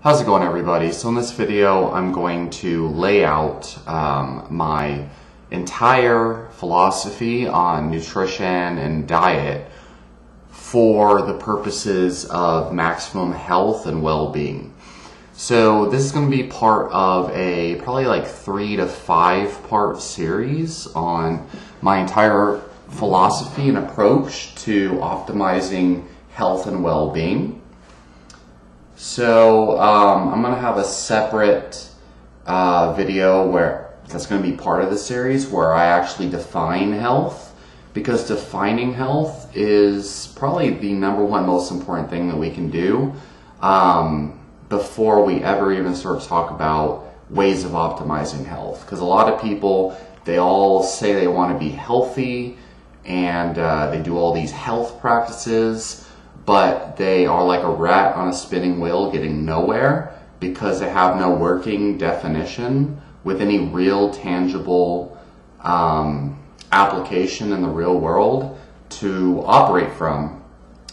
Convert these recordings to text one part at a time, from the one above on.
How's it going everybody? So in this video I'm going to lay out um, my entire philosophy on nutrition and diet for the purposes of maximum health and well-being. So this is going to be part of a probably like three to five part series on my entire philosophy and approach to optimizing health and well-being. So um, I'm going to have a separate uh, video where that's going to be part of the series where I actually define health because defining health is probably the number one most important thing that we can do um, before we ever even start to talk about ways of optimizing health. Because a lot of people, they all say they want to be healthy and uh, they do all these health practices but they are like a rat on a spinning wheel getting nowhere because they have no working definition with any real tangible um, application in the real world to operate from.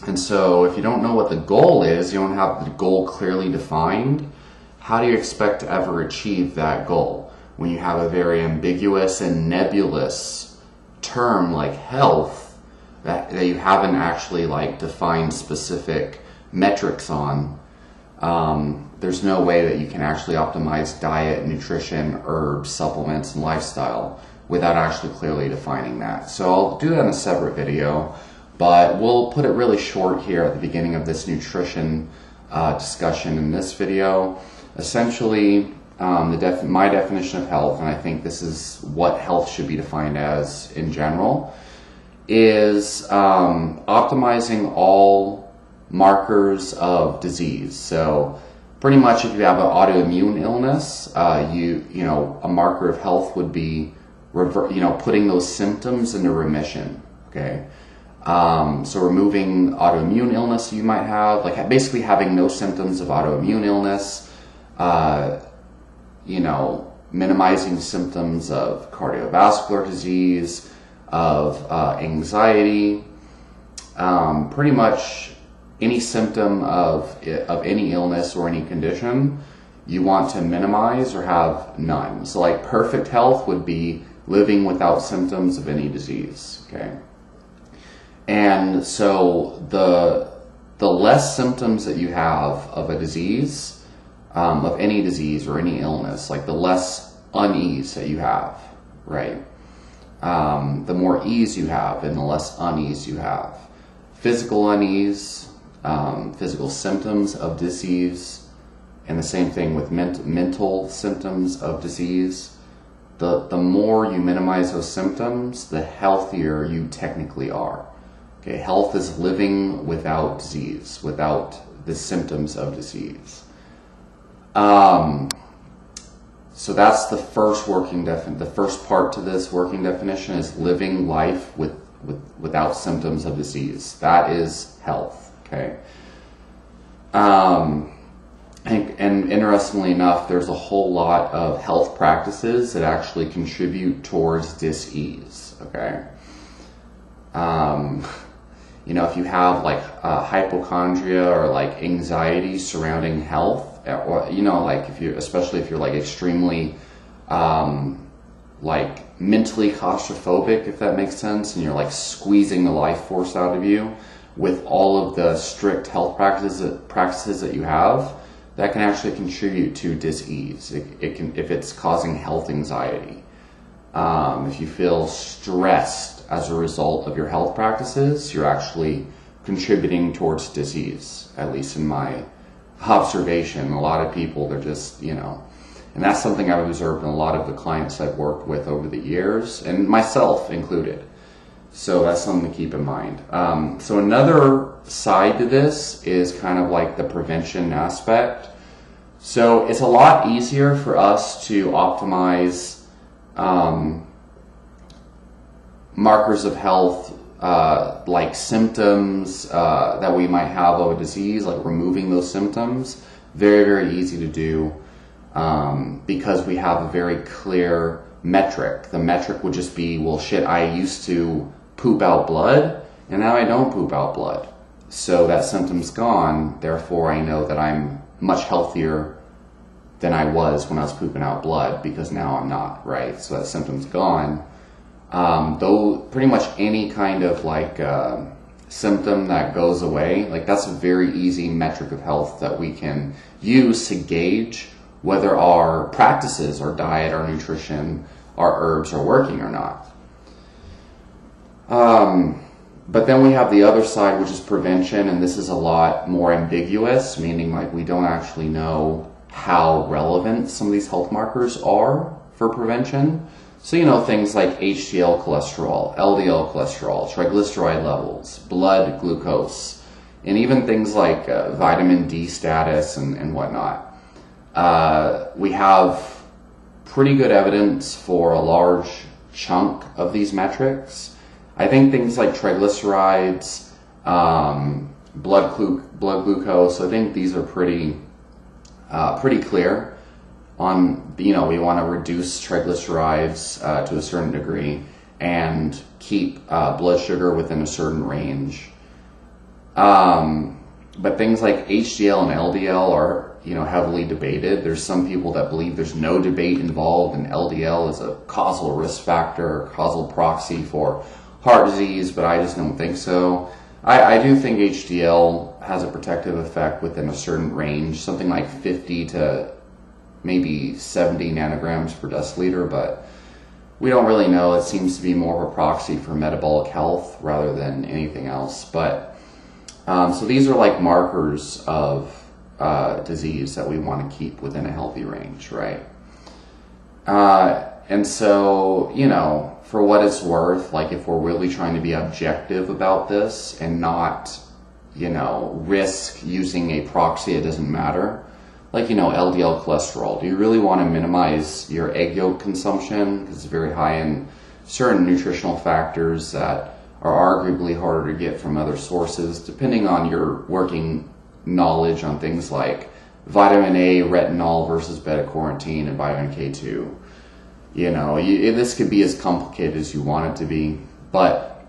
And so if you don't know what the goal is, you don't have the goal clearly defined, how do you expect to ever achieve that goal when you have a very ambiguous and nebulous term like health that, that you haven't actually like defined specific metrics on, um, there's no way that you can actually optimize diet, nutrition, herbs, supplements, and lifestyle without actually clearly defining that. So I'll do that in a separate video, but we'll put it really short here at the beginning of this nutrition uh, discussion in this video. Essentially, um, the def my definition of health, and I think this is what health should be defined as in general, is um, optimizing all markers of disease. So pretty much if you have an autoimmune illness, uh, you you know a marker of health would be rever- you know putting those symptoms into remission. Okay. Um, so removing autoimmune illness you might have, like basically having no symptoms of autoimmune illness, uh, you know, minimizing symptoms of cardiovascular disease, of uh, anxiety, um, pretty much any symptom of, of any illness or any condition, you want to minimize or have none. So, like perfect health would be living without symptoms of any disease. Okay, and so the the less symptoms that you have of a disease, um, of any disease or any illness, like the less unease that you have, right? Um, the more ease you have and the less unease you have. Physical unease, um, physical symptoms of disease, and the same thing with ment- mental symptoms of disease. The, the more you minimize those symptoms, the healthier you technically are. Okay, health is living without disease, without the symptoms of disease. Um, so that's the first working definition. The first part to this working definition is living life with, with without symptoms of disease. That is health. Okay. Um, and, and interestingly enough, there's a whole lot of health practices that actually contribute towards dis-ease. Okay. Um, you know, if you have like uh, hypochondria or like anxiety surrounding health, or you know, like if you, especially if you're like extremely, um, like mentally claustrophobic, if that makes sense, and you're like squeezing the life force out of you with all of the strict health practices that, practices that you have, that can actually contribute to dis-ease. It, it can if it's causing health anxiety. Um, if you feel stressed as a result of your health practices, you're actually contributing towards disease, at least in my observation. A lot of people, they're just, you know, and that's something I've observed in a lot of the clients I've worked with over the years, and myself included. So that's something to keep in mind. Um, so another side to this is kind of like the prevention aspect. So it's a lot easier for us to optimize um, markers of health uh, like symptoms uh, that we might have of a disease, like removing those symptoms, very, very easy to do um, because we have a very clear metric. The metric would just be, well, shit, I used to poop out blood and now I don't poop out blood. So that symptom's gone, therefore I know that I'm much healthier than I was when I was pooping out blood because now I'm not, right? So that symptom's gone. Um, though pretty much any kind of like uh, symptom that goes away, like that's a very easy metric of health that we can use to gauge whether our practices, our diet, our nutrition, our herbs are working or not. Um, but then we have the other side, which is prevention, and this is a lot more ambiguous, meaning like we don't actually know how relevant some of these health markers are for prevention. So, you know, things like HDL cholesterol, LDL cholesterol, triglyceride levels, blood glucose, and even things like uh, vitamin D status and, and whatnot. Uh, we have pretty good evidence for a large chunk of these metrics. I think things like triglycerides, um, blood, glu- blood glucose, I think these are pretty, uh, pretty clear on, you know, we want to reduce triglycerides uh, to a certain degree and keep uh, blood sugar within a certain range. Um, but things like HDL and LDL are, you know, heavily debated. There's some people that believe there's no debate involved and LDL is a causal risk factor, causal proxy for heart disease, but I just don't think so. I, I do think HDL has a protective effect within a certain range, something like 50 to maybe 70 nanograms per deciliter, but we don't really know. It seems to be more of a proxy for metabolic health rather than anything else. But um, so these are like markers of uh, disease that we want to keep within a healthy range, right? Uh, and so, you know, for what it's worth, like if we're really trying to be objective about this and not, you know, risk using a proxy it doesn't matter, like, you know, LDL cholesterol, do you really want to minimize your egg yolk consumption? Because it's very high in certain nutritional factors that are arguably harder to get from other sources, depending on your working knowledge on things like vitamin A, retinol versus beta carotene, and vitamin K2 you know, you, this could be as complicated as you want it to be, but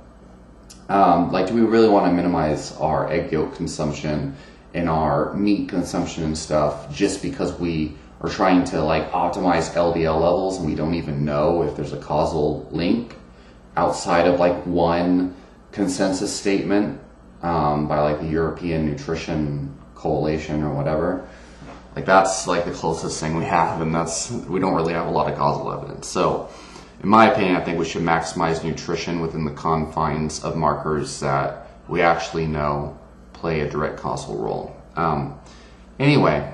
um, like, do we really want to minimize our egg yolk consumption and our meat consumption and stuff just because we are trying to like optimize LDL levels and we don't even know if there's a causal link outside of like one consensus statement um, by like the European Nutrition Coalition or whatever. Like that's like the closest thing we have, and that's we don't really have a lot of causal evidence. So, in my opinion, I think we should maximize nutrition within the confines of markers that we actually know play a direct causal role. Um, anyway,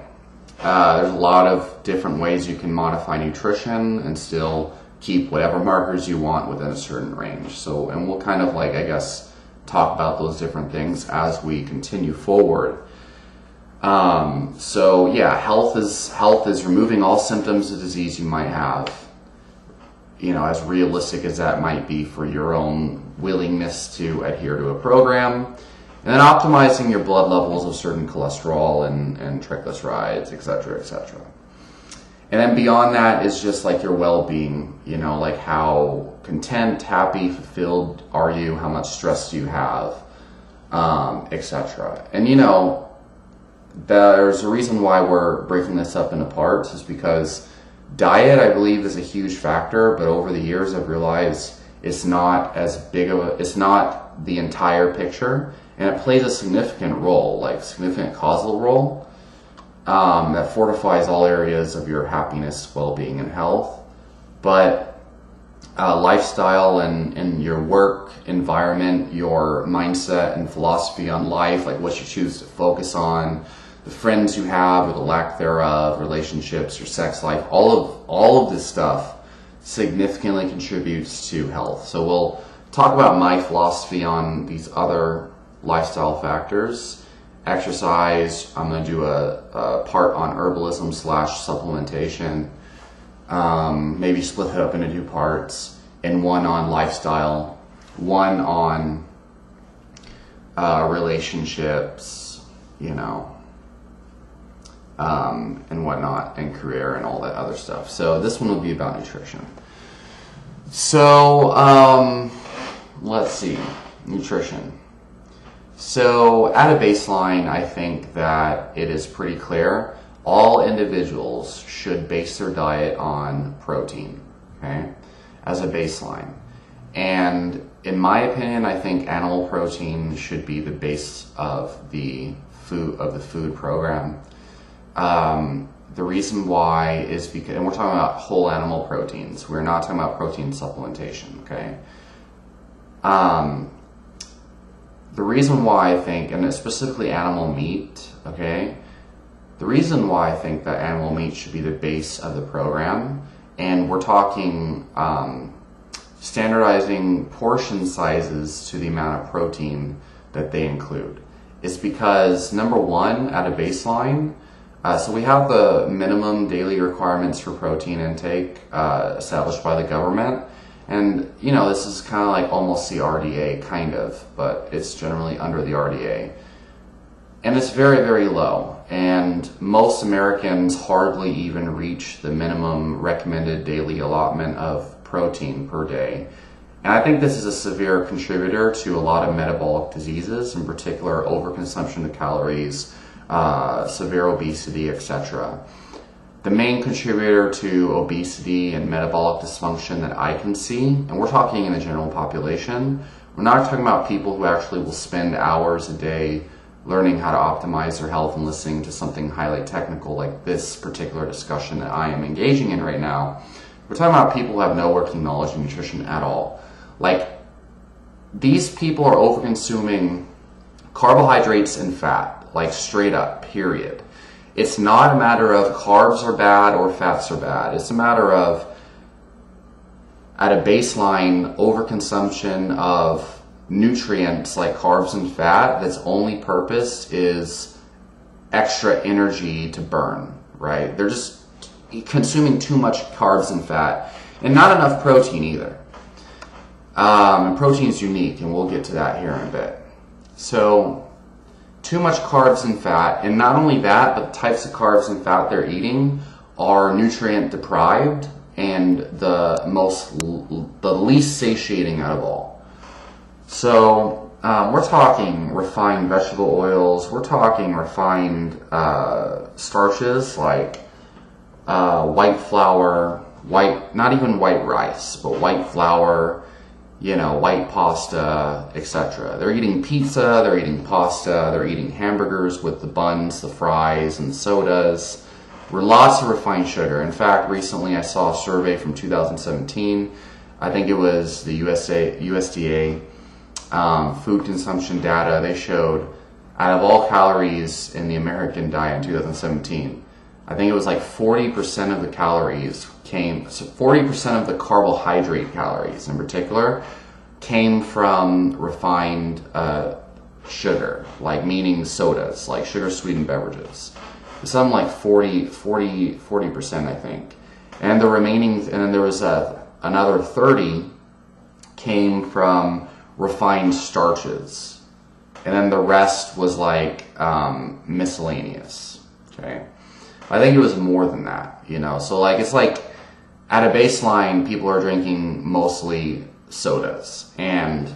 uh, there's a lot of different ways you can modify nutrition and still keep whatever markers you want within a certain range. So, and we'll kind of like, I guess, talk about those different things as we continue forward. Um, so yeah, health is health is removing all symptoms of disease you might have. You know, as realistic as that might be for your own willingness to adhere to a program, and then optimizing your blood levels of certain cholesterol and, and triglycerides, et cetera. And then beyond that is just like your well-being. You know, like how content, happy, fulfilled are you? How much stress do you have, um, etc. And you know, there's a reason why we're breaking this up into parts is because diet, I believe, is a huge factor, but over the years I've realized it's not as big of a, it's not the entire picture, and it plays a significant role, like significant causal role, um, that fortifies all areas of your happiness, well-being, and health. But uh, lifestyle and, and your work environment, your mindset and philosophy on life, like what you choose to focus on, the friends you have or the lack thereof, relationships, your sex life, all of all of this stuff significantly contributes to health. So we'll talk about my philosophy on these other lifestyle factors. Exercise, I'm going to do a, a, part on herbalism slash supplementation. Um, maybe split it up into two parts, and one on lifestyle, one on uh, relationships, you know, um, and whatnot, and career and all that other stuff. So this one will be about nutrition. So um, let's see, nutrition. So at a baseline, I think that it is pretty clear. All individuals should base their diet on protein, okay, as a baseline. And in my opinion, I think animal protein should be the base of the food of the food program. Um, the reason why is because, and we're talking about whole animal proteins. We're not talking about protein supplementation, okay? Um, the reason why I think, and specifically animal meat, okay? The reason why I think that animal meat should be the base of the program, and we're talking um, standardizing portion sizes to the amount of protein that they include, is because number one, at a baseline, uh, so we have the minimum daily requirements for protein intake uh, established by the government. And, you know, this is kind of like almost the RDA, kind of, but it's generally under the RDA. And it's very, very low. And most Americans hardly even reach the minimum recommended daily allotment of protein per day. And I think this is a severe contributor to a lot of metabolic diseases, in particular overconsumption of calories, uh, severe obesity, etc. The main contributor to obesity and metabolic dysfunction that I can see, and we're talking in the general population, we're not talking about people who actually will spend hours a day learning how to optimize their health and listening to something highly technical like this particular discussion that I am engaging in right now. We're talking about people who have no working knowledge of nutrition at all. Like, these people are over consuming carbohydrates and fat like straight up, period. It's not a matter of carbs are bad or fats are bad. It's a matter of, at a baseline, overconsumption of nutrients like carbs and fat that's only purpose is extra energy to burn, right? They're just consuming too much carbs and fat and not enough protein either. Um, protein is unique, and we'll get to that here in a bit. So, too much carbs and fat, and not only that, but the types of carbs and fat they're eating are nutrient deprived and the most, the least satiating out of all. So um, we're talking refined vegetable oils. We're talking refined uh, starches like uh, white flour, white, not even white rice, but white flour, you know, white pasta, etc. They're eating pizza, they're eating pasta, they're eating hamburgers with the buns, the fries, and sodas. Lots of refined sugar. In fact, recently I saw a survey from 2017. I think it was the USA, USDA um, food consumption data. They showed out of all calories in the American diet in 2017, I think it was like 40% of the calories came, so 40% of the carbohydrate calories in particular came from refined uh, sugar, like meaning sodas, like sugar sweetened beverages. Some like 40, 40, 40%, I think. And the remaining, and then there was a, another 30 came from refined starches. And then the rest was like um, miscellaneous. Okay. I think it was more than that, you know. So like it's like at a baseline, people are drinking mostly sodas and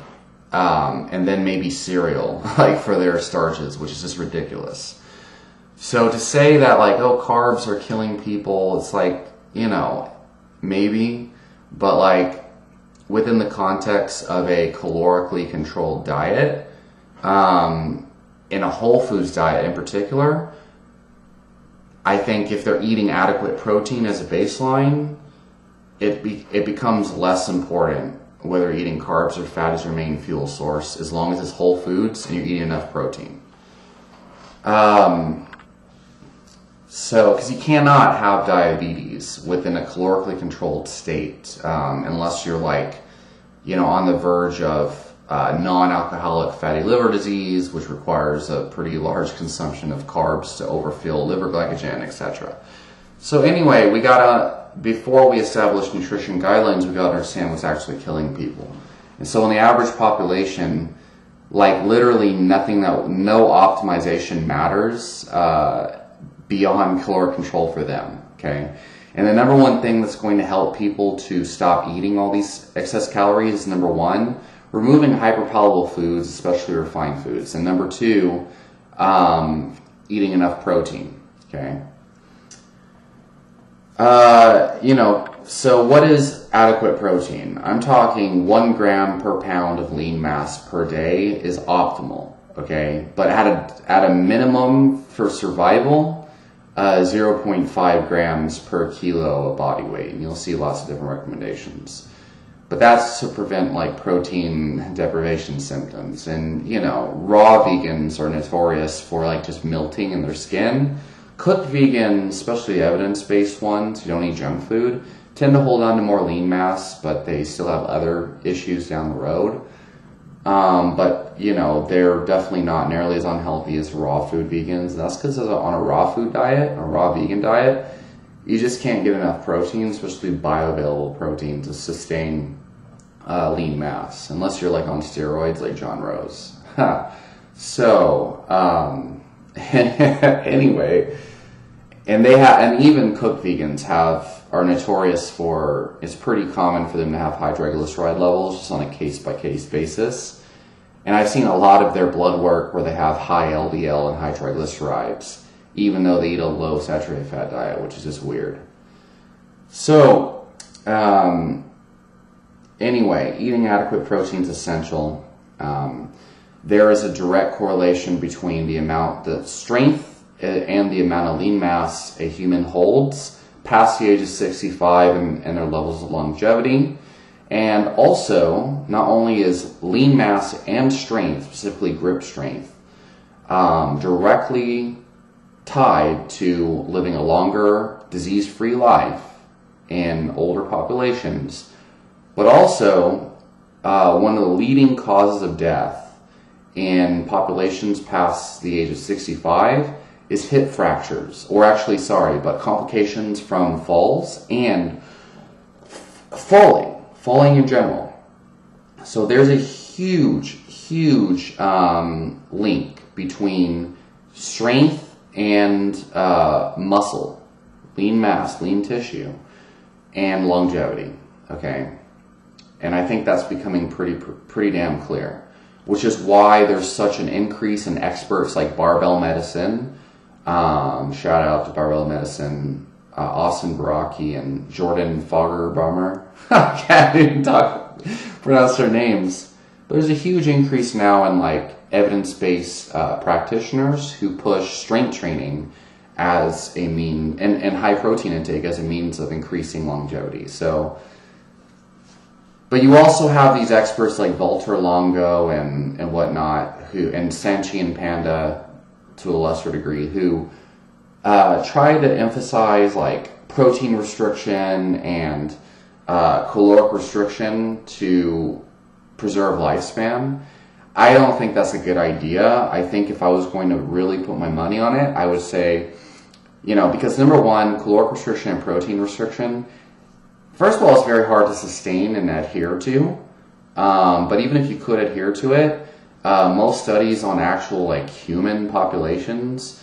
um, and then maybe cereal like for their starches, which is just ridiculous. So to say that like oh carbs are killing people, it's like you know maybe, but like within the context of a calorically controlled diet, um, in a whole foods diet in particular, I think if they're eating adequate protein as a baseline, it be, it becomes less important whether eating carbs or fat is your main fuel source, as long as it's whole foods and you're eating enough protein. Um, so, because you cannot have diabetes within a calorically controlled state um, unless you're like, you know, on the verge of uh, non-alcoholic fatty liver disease, which requires a pretty large consumption of carbs to overfill liver glycogen, etc. So anyway, we gotta before we establish nutrition guidelines, we gotta understand what's actually killing people. And so in the average population, like literally nothing that no optimization matters uh, beyond caloric control for them. Okay. And the number one thing that's going to help people to stop eating all these excess calories number one, removing hyperpalatable foods, especially refined foods. And number two, um, eating enough protein. Okay. Uh, you know, so what is adequate protein? I'm talking one gram per pound of lean mass per day is optimal. Okay, but at a at a minimum for survival, uh, 0.5 grams per kilo of body weight. And you'll see lots of different recommendations. But that's to prevent like protein deprivation symptoms. And, you know, raw vegans are notorious for like just melting in their skin. Cooked vegans, especially evidence based ones who don't eat junk food, tend to hold on to more lean mass, but they still have other issues down the road. Um, but you know they're definitely not nearly as unhealthy as raw food vegans. That's because on a raw food diet, a raw vegan diet, you just can't get enough protein, especially bioavailable protein, to sustain uh, lean mass, unless you're like on steroids, like John Rose. so um, anyway, and they have, and even cooked vegans have are notorious for. It's pretty common for them to have high triglyceride levels, just on a case by case basis. And I've seen a lot of their blood work where they have high LDL and high triglycerides, even though they eat a low saturated fat diet, which is just weird. So, um, anyway, eating adequate protein is essential. Um, there is a direct correlation between the amount, the strength and the amount of lean mass a human holds past the age of 65 and, and their levels of longevity. And also, not only is lean mass and strength, specifically grip strength, um, directly tied to living a longer, disease free life in older populations, but also uh, one of the leading causes of death in populations past the age of 65 is hip fractures, or actually, sorry, but complications from falls and falling falling in general. So there's a huge, huge um, link between strength and uh, muscle, lean mass, lean tissue, and longevity. Okay, and I think that's becoming pretty pretty damn clear. Which is why there's such an increase in experts like barbell medicine. Um, shout out to barbell medicine uh, Austin Baraki and Jordan Fogger-Bummer. I can't even talk, pronounce their names. But there's a huge increase now in like evidence-based uh, practitioners who push strength training as a mean and, and high protein intake as a means of increasing longevity. So, but you also have these experts like Valter Longo and, and whatnot who, and Sanchi and Panda to a lesser degree who uh, try to emphasize like protein restriction and uh, caloric restriction to preserve lifespan. I don't think that's a good idea. I think if I was going to really put my money on it, I would say, you know, because number one, caloric restriction and protein restriction, first of all, it's very hard to sustain and adhere to. Um, but even if you could adhere to it, uh, most studies on actual like human populations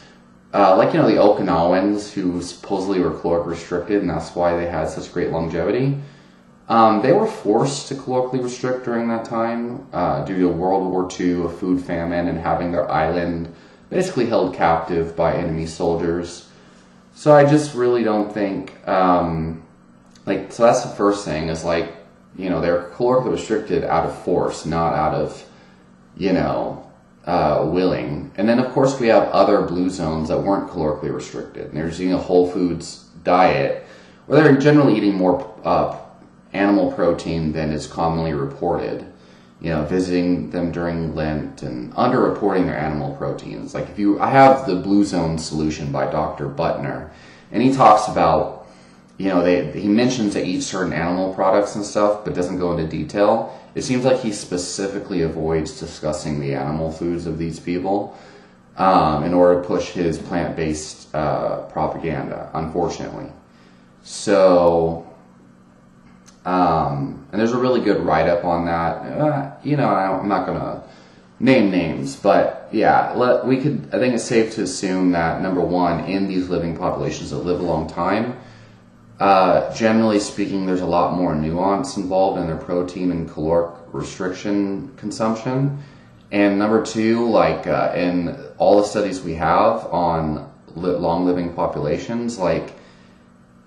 uh, like you know the Okinawans who supposedly were caloric restricted, and that's why they had such great longevity. Um, they were forced to calorically restrict during that time uh, due to World War II, a food famine, and having their island basically held captive by enemy soldiers. So I just really don't think, um, like, so that's the first thing is like, you know, they're calorically restricted out of force, not out of, you know, uh, willing. And then, of course, we have other blue zones that weren't calorically restricted. And they're eating a whole foods diet, where they're generally eating more uh, animal protein than is commonly reported. You know, visiting them during Lent and underreporting their animal proteins. Like if you, I have the Blue Zone solution by Dr. Buettner, and he talks about, you know, they, he mentions they eat certain animal products and stuff, but doesn't go into detail it seems like he specifically avoids discussing the animal foods of these people um, in order to push his plant based uh, propaganda, unfortunately. So, um, and there's a really good write up on that. Uh, you know, I'm not going to name names, but yeah, let, we could, I think it's safe to assume that number one, in these living populations that live a long time, uh, generally speaking, there's a lot more nuance involved in their protein and caloric restriction consumption. And number two, like uh, in all the studies we have on li- long living populations, like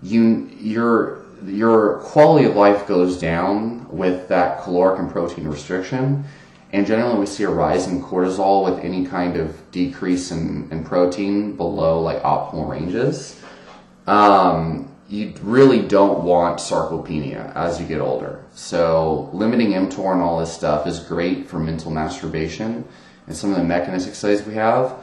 you, your your quality of life goes down with that caloric and protein restriction. And generally, we see a rise in cortisol with any kind of decrease in, in protein below like optimal ranges. Um, you really don't want sarcopenia as you get older. So limiting mTOR and all this stuff is great for mental masturbation and some of the mechanistic studies we have.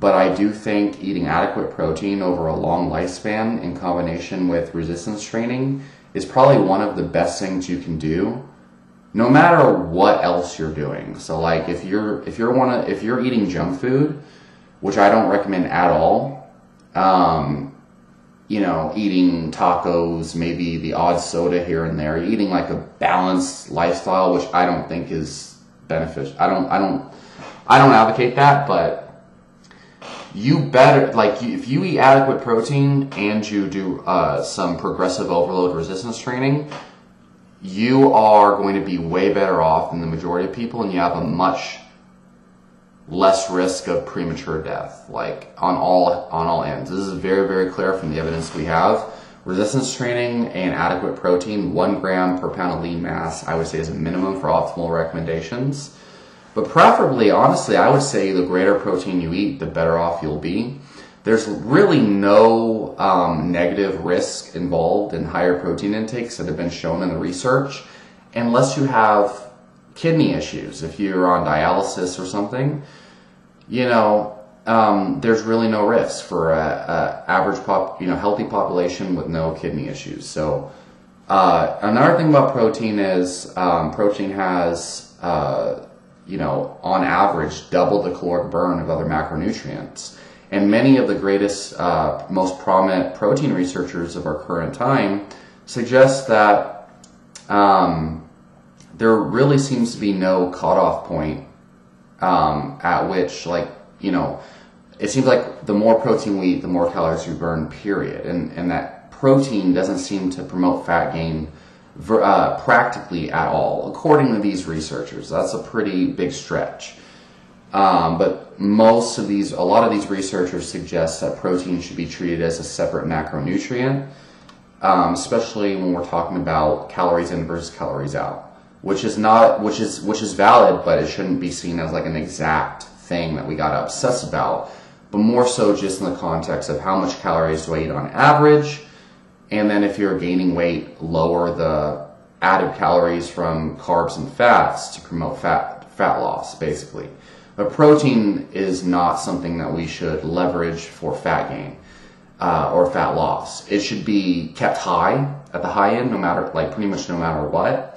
But I do think eating adequate protein over a long lifespan in combination with resistance training is probably one of the best things you can do no matter what else you're doing. So like if you're if you're wanna if you're eating junk food, which I don't recommend at all, um, you know, eating tacos, maybe the odd soda here and there, eating like a balanced lifestyle, which I don't think is beneficial. I don't, I don't, I don't advocate that, but you better like if you eat adequate protein and you do uh, some progressive overload resistance training, you are going to be way better off than the majority of people, and you have a much less risk of premature death, like on all on all ends. This is very very clear from the evidence we have. Resistance training and adequate protein, one gram per pound of lean mass, I would say is a minimum for optimal recommendations. But preferably, honestly, I would say the greater protein you eat, the better off you'll be. There's really no um, negative risk involved in higher protein intakes that have been shown in the research, unless you have kidney issues, if you're on dialysis or something, you know, um, there's really no risk for a, a, average pop, you know, healthy population with no kidney issues. So uh, another thing about protein is um, protein has, uh, you know, on average, double the caloric burn of other macronutrients. And many of the greatest, uh, most prominent protein researchers of our current time suggest that um, there really seems to be no cutoff point um, at which, like, you know, it seems like the more protein we eat, the more calories we burn, period. And, and that protein doesn't seem to promote fat gain uh, practically at all, according to these researchers. That's a pretty big stretch. Um, but most of these, a lot of these researchers suggest that protein should be treated as a separate macronutrient, um, especially when we're talking about calories in versus calories out which is not which is which is valid, but it shouldn't be seen as like an exact thing that we got to obsess about, but more so just in the context of how much calories do I eat on average, and then if you're gaining weight, lower the added calories from carbs and fats to promote fat fat loss, basically. But protein is not something that we should leverage for fat gain. Uh, or fat loss. It should be kept high at the high end, no matter like pretty much no matter what.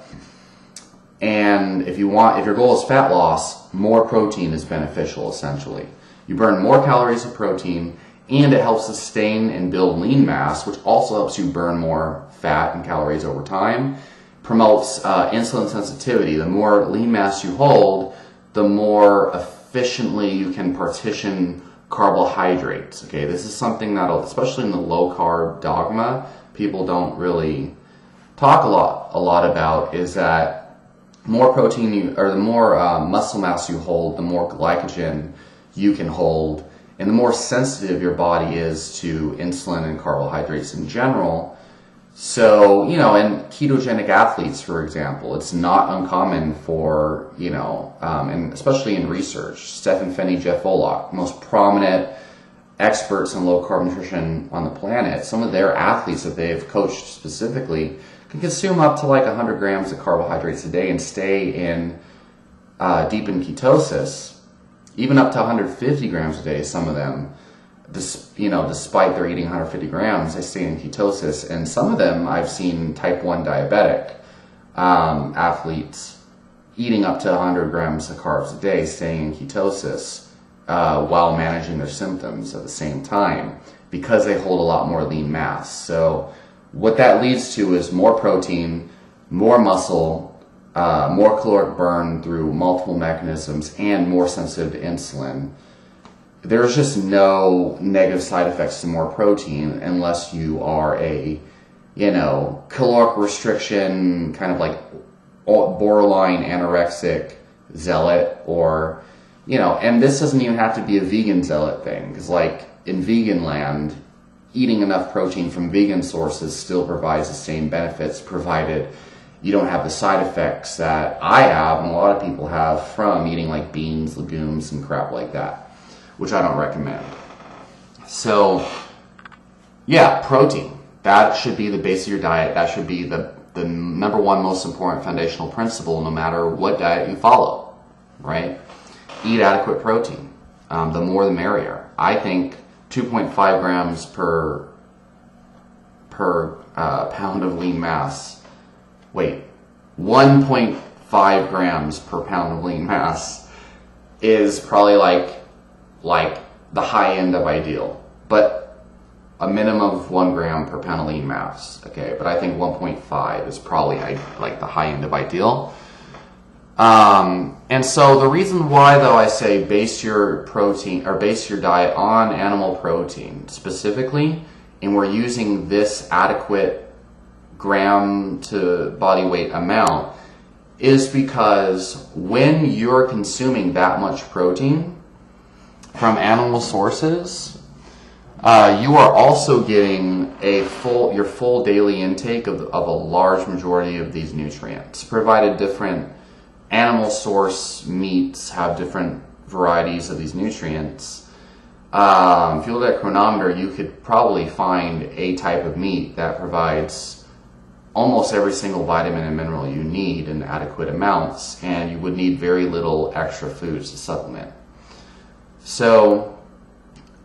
And if you want, if your goal is fat loss, more protein is beneficial essentially. You burn more calories of protein and it helps sustain and build lean mass, which also helps you burn more fat and calories over time. Promotes uh, insulin sensitivity. The more lean mass you hold, the more efficiently you can partition carbohydrates. Okay, this is something that, especially in the low carb dogma, people don't really talk a lot a lot about. Is that more protein you, or the more uh, muscle mass you hold, the more glycogen you can hold, and the more sensitive your body is to insulin and carbohydrates in general. So, you know, in ketogenic athletes, for example, it's not uncommon for, you know, um, and especially in research, Stephen Phinney, Jeff Volek, most prominent experts in low carb nutrition on the planet, some of their athletes that they've coached specifically can consume up to like 100 grams of carbohydrates a day and stay in uh, deep in ketosis, even up to 150 grams a day. Some of them, you know, despite they're eating 150 grams, they stay in ketosis. And some of them, I've seen type 1 diabetic um, athletes eating up to 100 grams of carbs a day, staying in ketosis uh, while managing their symptoms at the same time because they hold a lot more lean mass. So what that leads to is more protein, more muscle, uh, more caloric burn through multiple mechanisms, and more sensitive to insulin. There's just no negative side effects to more protein unless you are a, you know, caloric restriction, kind of like borderline anorexic zealot, or, you know, and this doesn't even have to be a vegan zealot thing, because like in vegan land, eating enough protein from vegan sources still provides the same benefits provided you don't have the side effects that I have and a lot of people have from eating like beans, legumes, and crap like that, which I don't recommend. So, yeah, protein. That should be the base of your diet. That should be the, the number one most important foundational principle no matter what diet you follow, right? Eat adequate protein. Um, the more the merrier. I think 2.5 grams per per uh, pound of lean mass. Wait, 1.5 grams per pound of lean mass is probably like like the high end of ideal, but a minimum of one gram per pound of lean mass. Okay, but I think 1.5 is probably like the high end of ideal. Um, and so the reason why, though, I say base your protein or base your diet on animal protein specifically, and we're using this adequate gram to body weight amount, is because when you're consuming that much protein from animal sources, uh, you are also getting a full your full daily intake of, of a large majority of these nutrients, provided different animal source meats have different varieties of these nutrients. Um, if you look at Cronometer, you could probably find a type of meat that provides almost every single vitamin and mineral you need in adequate amounts, and you would need very little extra foods to supplement. So,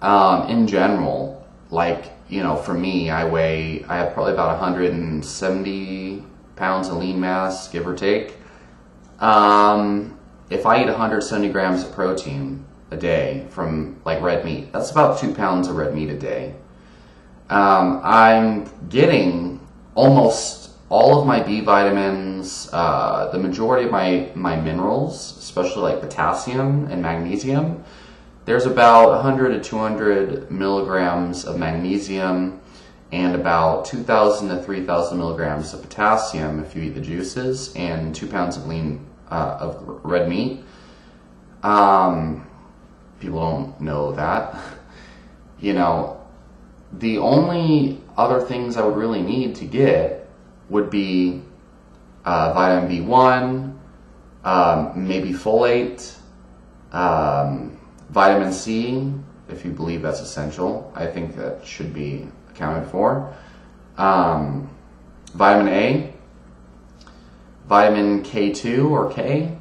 um, in general, like, you know, for me, I weigh, I have probably about 170 pounds of lean mass, give or take. Um, if I eat 170 grams of protein a day from like red meat, that's about two pounds of red meat a day. Um, I'm getting almost all of my B vitamins, uh, the majority of my, my minerals, especially like potassium and magnesium. There's about 100 to 200 milligrams of magnesium and about 2,000 to 3,000 milligrams of potassium if you eat the juices, and two pounds of lean uh, of red meat. Um, people don't know that. you know, the only other things I would really need to get would be uh, vitamin B1, um, maybe folate, um, vitamin C, if you believe that's essential. I think that should be accounted for. Um, vitamin A, vitamin K2 or K,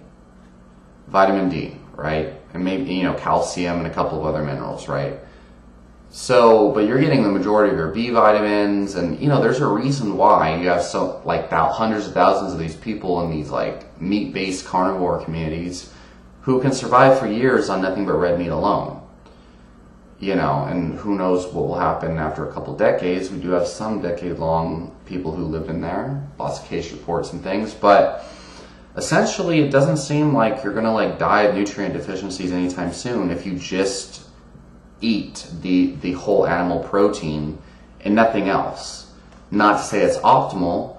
vitamin D, right? And maybe, you know, calcium and a couple of other minerals, right? So, but you're getting the majority of your B vitamins, and you know, there's a reason why you have so like hundreds of thousands of these people in these like meat-based carnivore communities who can survive for years on nothing but red meat alone you know, and who knows what will happen after a couple decades. We do have some decade long people who live in there, lots of case reports and things, but essentially it doesn't seem like you're gonna like die of nutrient deficiencies anytime soon if you just eat the the whole animal protein and nothing else. Not to say it's optimal,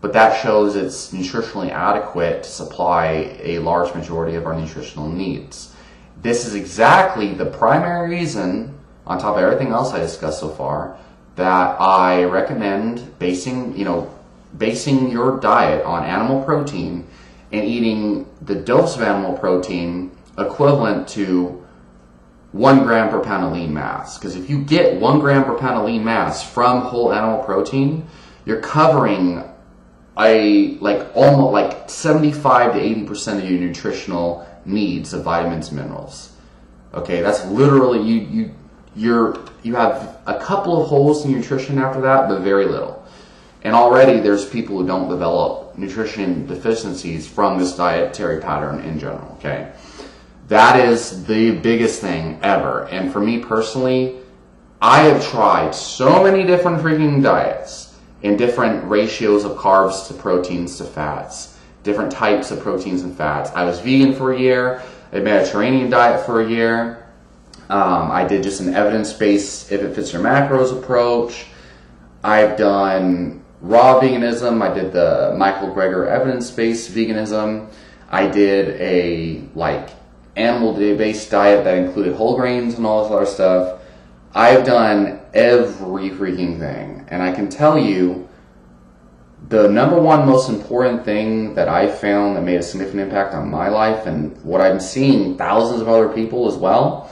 but that shows it's nutritionally adequate to supply a large majority of our nutritional needs. This is exactly the primary reason, on top of everything else I discussed so far, that I recommend basing, you know, basing your diet on animal protein and eating the dose of animal protein equivalent to one gram per pound of lean mass. Because if you get one gram per pound of lean mass from whole animal protein, you're covering a like almost like 75 to 80 percent of your nutritional needs of vitamins minerals. Okay, that's literally you you you're you have a couple of holes in nutrition after that, but very little. And already there's people who don't develop nutrition deficiencies from this dietary pattern in general, okay? That is the biggest thing ever. And for me personally, I have tried so many different freaking diets in different ratios of carbs to proteins to fats different types of proteins and fats. I was vegan for a year, a Mediterranean diet for a year. Um, I did just an evidence based, if it fits your macros approach. I've done raw veganism. I did the Michael Greger evidence-based veganism. I did a like animal-based diet that included whole grains and all this other stuff. I've done every freaking thing, and I can tell you the number one most important thing that I found that made a significant impact on my life and what I'm seeing thousands of other people as well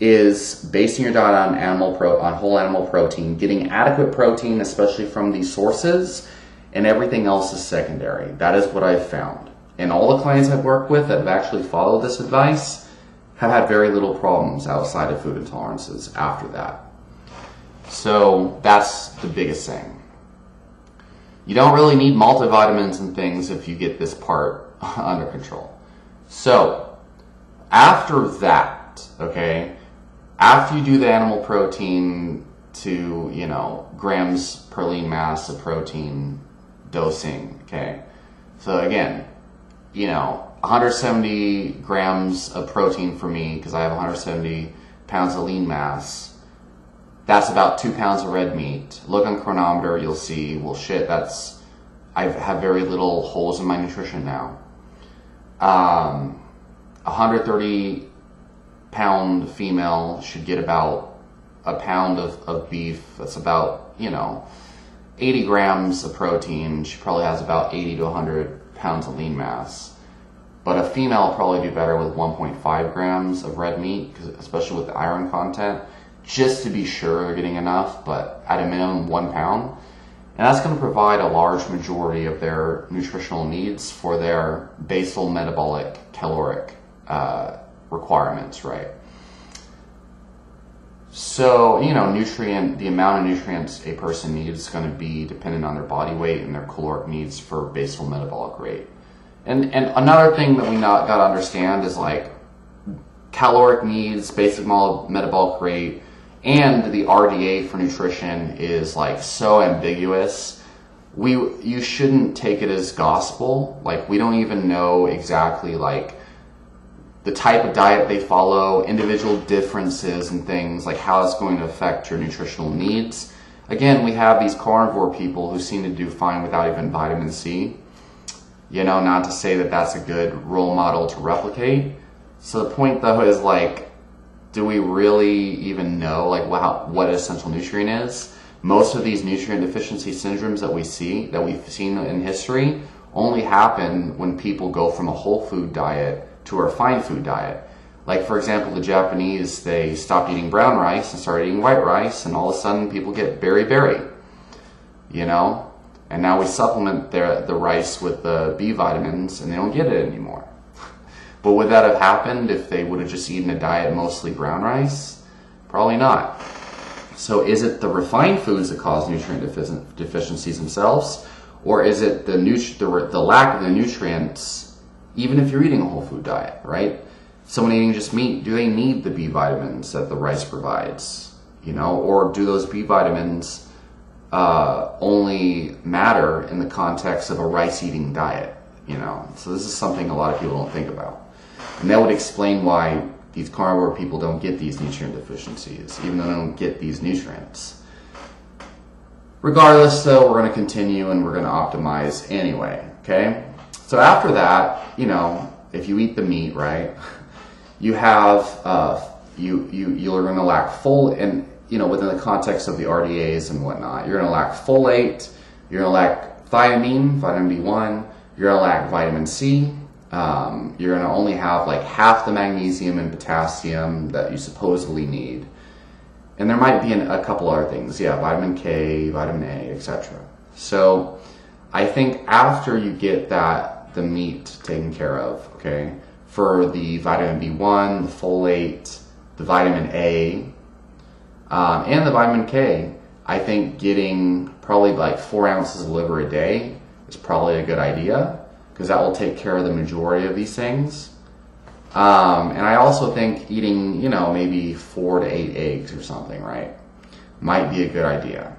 is basing your diet on animal pro on whole animal protein, getting adequate protein, especially from these sources, and everything else is secondary. That is what I've found. And all the clients I've worked with that have actually followed this advice have had very little problems outside of food intolerances after that. So that's the biggest thing. You don't really need multivitamins and things if you get this part under control. So after that, okay, after you do the animal protein to, you know, grams per lean mass of protein dosing, okay? So again, you know, 170 grams of protein for me because I have 170 pounds of lean mass. That's about two pounds of red meat. Look on Cronometer, you'll see, well, shit, that's, I have very little holes in my nutrition now. Um, 130 pound female should get about a pound of, of beef. That's about, you know, 80 grams of protein. She probably has about 80 to 100 pounds of lean mass. But a female probably do better with 1.5 grams of red meat, especially with the iron content, just to be sure they're getting enough, but at a minimum, one pound. And that's going to provide a large majority of their nutritional needs for their basal metabolic caloric uh, requirements, right? So, you know, nutrient, the amount of nutrients a person needs is going to be dependent on their body weight and their caloric needs for basal metabolic rate. And, and another thing that we not got to understand is like caloric needs, basic metabolic rate, and the RDA for nutrition is like so ambiguous. We, you shouldn't take it as gospel. Like we don't even know exactly like the type of diet they follow, individual differences and things, like how it's going to affect your nutritional needs. Again, we have these carnivore people who seem to do fine without even vitamin C. You know, not to say that that's a good role model to replicate. So the point though is like, do we really even know like what, what essential nutrient is? Most of these nutrient deficiency syndromes that we see, that we've seen in history, only happen when people go from a whole food diet to a refined food diet. Like, for example, the Japanese, they stopped eating brown rice and started eating white rice, and all of a sudden people get beriberi, you know? And now we supplement their, the rice with the B vitamins, and they don't get it anymore. but would that have happened if they would have just eaten a diet mostly brown rice? Probably not. So is it the refined foods that cause nutrient deficiencies themselves, or is it the, the, the lack of the nutrients even if you're eating a whole food diet, right? Someone eating just meat, do they need the B vitamins that the rice provides? You know, or do those B vitamins uh, only matter in the context of a rice eating diet? You know, so this is something a lot of people don't think about. And that would explain why these carnivore people don't get these nutrient deficiencies, even though they don't get these nutrients. Regardless, though, we're going to continue and we're going to optimize anyway, okay? So after that, you know, if you eat the meat, right, you have, uh, you, you, you're going to lack full, and, you know, within the context of the RDAs and whatnot, you're going to lack folate, you're going to lack thiamine, vitamin B1, you're going to lack vitamin C, um, you're going to only have like half the magnesium and potassium that you supposedly need. And there might be an, a couple other things. Yeah, vitamin K, vitamin A, etc. So I think after you get that the meat taken care of, okay? For the vitamin B1, the folate, the vitamin A, um, and the vitamin K, I think getting probably like four ounces of liver a day is probably a good idea because that will take care of the majority of these things. Um, and I also think eating, you know, maybe four to eight eggs or something, right, might be a good idea.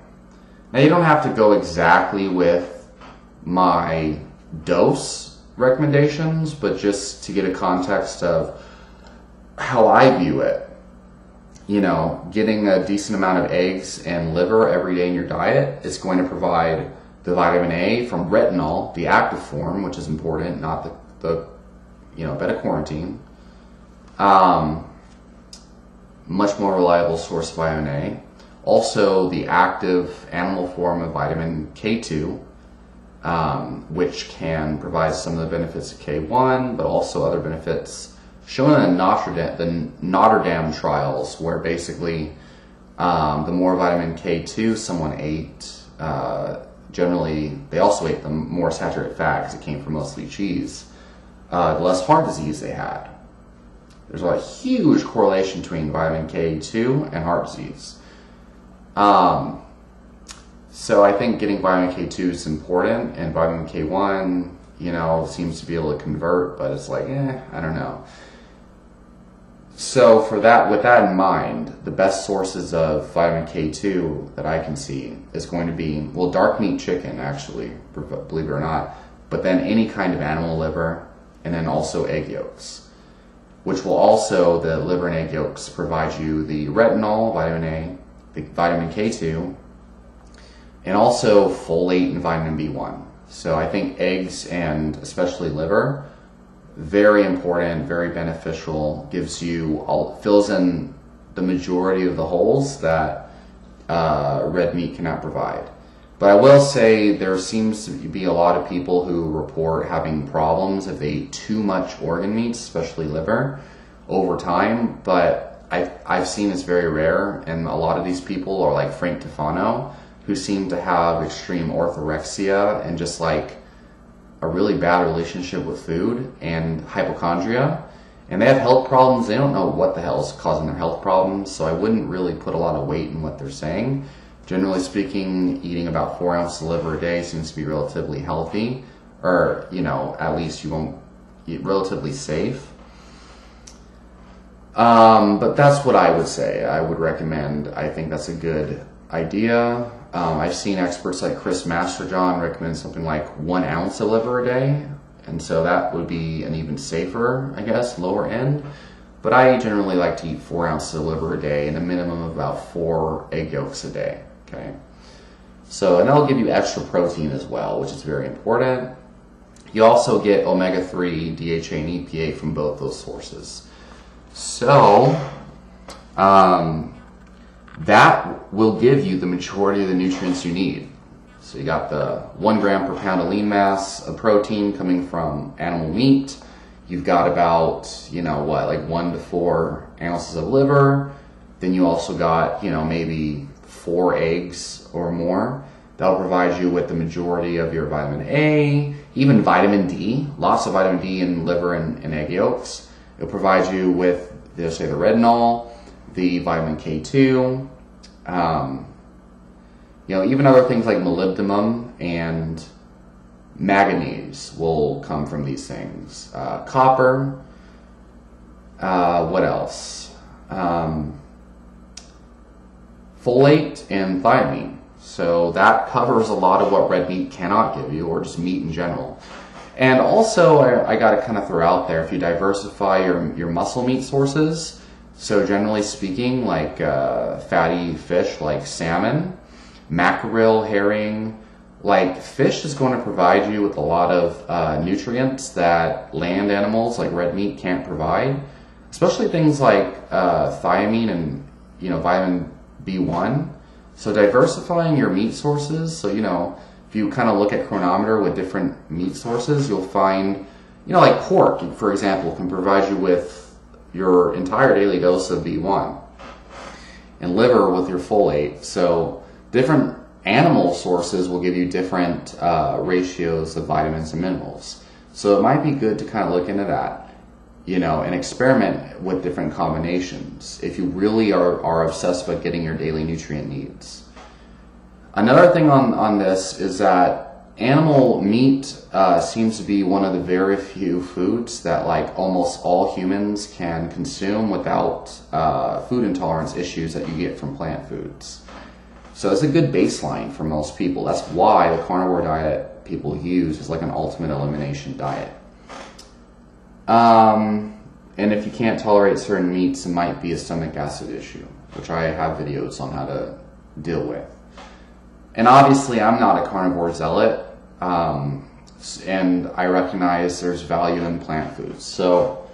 Now, you don't have to go exactly with my dose recommendations, but just to get a context of how I view it. You know, getting a decent amount of eggs and liver every day in your diet is going to provide the vitamin A from retinol, the active form, which is important, not the, the you know, beta carotene. Um, much more reliable source of vitamin A. Also, the active animal form of vitamin K2, um, which can provide some of the benefits of K1, but also other benefits shown in Rotterdam, the Rotterdam trials, where basically um, the more vitamin K2 someone ate, uh, generally they also ate the more saturated fat because it came from mostly cheese, uh, the less heart disease they had. There's a huge correlation between vitamin K2 and heart disease. Um, so I think getting vitamin K2 is important, and vitamin K1, you know, seems to be able to convert, but it's like, eh, I don't know. So for that, with that in mind, the best sources of vitamin K2 that I can see is going to be, well, dark meat chicken, actually, believe it or not, but then any kind of animal liver, and then also egg yolks, which will also, the liver and egg yolks provide you the retinol, vitamin A, the vitamin K2, and also folate and vitamin B1. So I think eggs and especially liver, very important, very beneficial, gives you, all, fills in the majority of the holes that uh, red meat cannot provide. But I will say there seems to be a lot of people who report having problems if they eat too much organ meats, especially liver, over time. But I've, I've seen it's very rare, and a lot of these people are like Frank Tufano, who seem to have extreme orthorexia and just like a really bad relationship with food and hypochondria. And they have health problems. They don't know what the hell is causing their health problems, so I wouldn't really put a lot of weight in what they're saying. Generally speaking, eating about four ounces of liver a day seems to be relatively healthy, or, you know, at least you won't eat relatively safe. Um, but that's what I would say. I would recommend, I think that's a good idea. Um, I've seen experts like Chris Masterjohn recommend something like one ounce of liver a day, and so that would be an even safer, I guess, lower end. But I generally like to eat four ounces of liver a day and a minimum of about four egg yolks a day. Okay. So, and that'll give you extra protein as well, which is very important. You also get omega-3, DHA, and EPA from both those sources. So, um, that will give you the majority of the nutrients you need. So you got the one gram per pound of lean mass of protein coming from animal meat. You've got about, you know, what, like one to four ounces of liver. Then you also got, you know, maybe four eggs or more. That'll provide you with the majority of your vitamin A, even vitamin D, lots of vitamin D in liver and, and egg yolks. It'll provide you with, let's say, the retinol, the vitamin K2, um, you know, even other things like molybdenum and manganese will come from these things. Uh, copper, uh, what else? Um, folate and thiamine. So that covers a lot of what red meat cannot give you, or just meat in general. And also, I, I got to kind of throw out there, if you diversify your, your muscle meat sources, so generally speaking, like uh, fatty fish like salmon, mackerel, herring, like fish is going to provide you with a lot of uh, nutrients that land animals like red meat can't provide, especially things like uh, thiamine and you know vitamin B1. So diversifying your meat sources. So, you know, if you kind of look at Cronometer with different meat sources, you'll find, you know, like pork, for example, can provide you with your entire daily dose of B1 and liver with your folate. So different animal sources will give you different uh, ratios of vitamins and minerals. So it might be good to kind of look into that you know, and experiment with different combinations if you really are, are obsessed about getting your daily nutrient needs. Another thing on, on this is that animal meat uh, seems to be one of the very few foods that like almost all humans can consume without uh, food intolerance issues that you get from plant foods. So it's a good baseline for most people. That's why the carnivore diet people use is like an ultimate elimination diet. Um, and if you can't tolerate certain meats, it might be a stomach acid issue, which I have videos on how to deal with. and obviously, I'm not a carnivore zealot, um, and I recognize there's value in plant foods. So,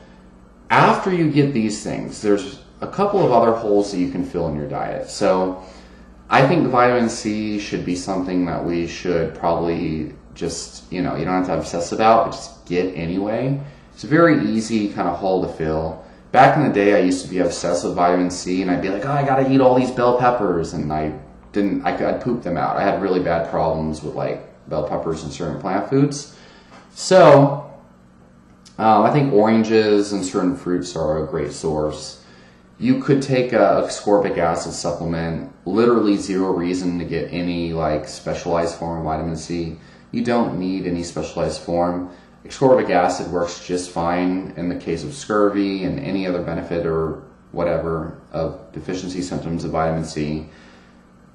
after you get these things, there's a couple of other holes that you can fill in your diet. So, I think vitamin C should be something that we should probably just, you know, you don't have to obsess about, but just get anyway. It's a very easy kind of hole to fill. Back in the day, I used to be obsessed with vitamin C, and I'd be like, oh, I gotta eat all these bell peppers, and I didn't, I could poop them out. I had really bad problems with like bell peppers and certain plant foods. So, um, I think oranges and certain fruits are a great source. You could take a ascorbic acid supplement, literally zero reason to get any like specialized form of vitamin C. You don't need any specialized form. Ascorbic acid works just fine in the case of scurvy and any other benefit or whatever of deficiency symptoms of vitamin C.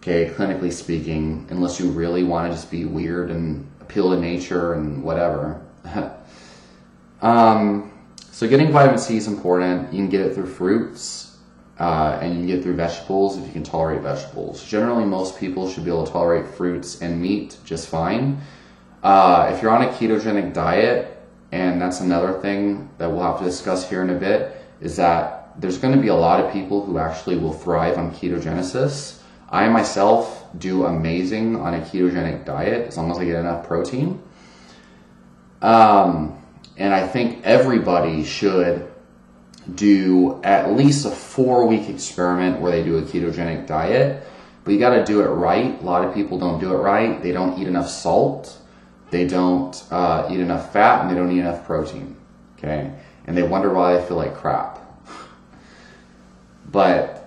Okay, clinically speaking, unless you really want to just be weird and appeal to nature and whatever. um, so getting vitamin C is important. You can get it through fruits, uh, and you can get it through vegetables if you can tolerate vegetables. Generally, most people should be able to tolerate fruits and meat just fine. Uh, if you're on a ketogenic diet, and that's another thing that we'll have to discuss here in a bit, is that there's going to be a lot of people who actually will thrive on ketogenesis. I myself do amazing on a ketogenic diet as long as I get enough protein. Um, and I think everybody should do at least a four week experiment where they do a ketogenic diet. But you got to do it right. A lot of people don't do it right. They don't eat enough salt. They don't uh, eat enough fat and they don't eat enough protein. Okay? And they wonder why they feel like crap. But,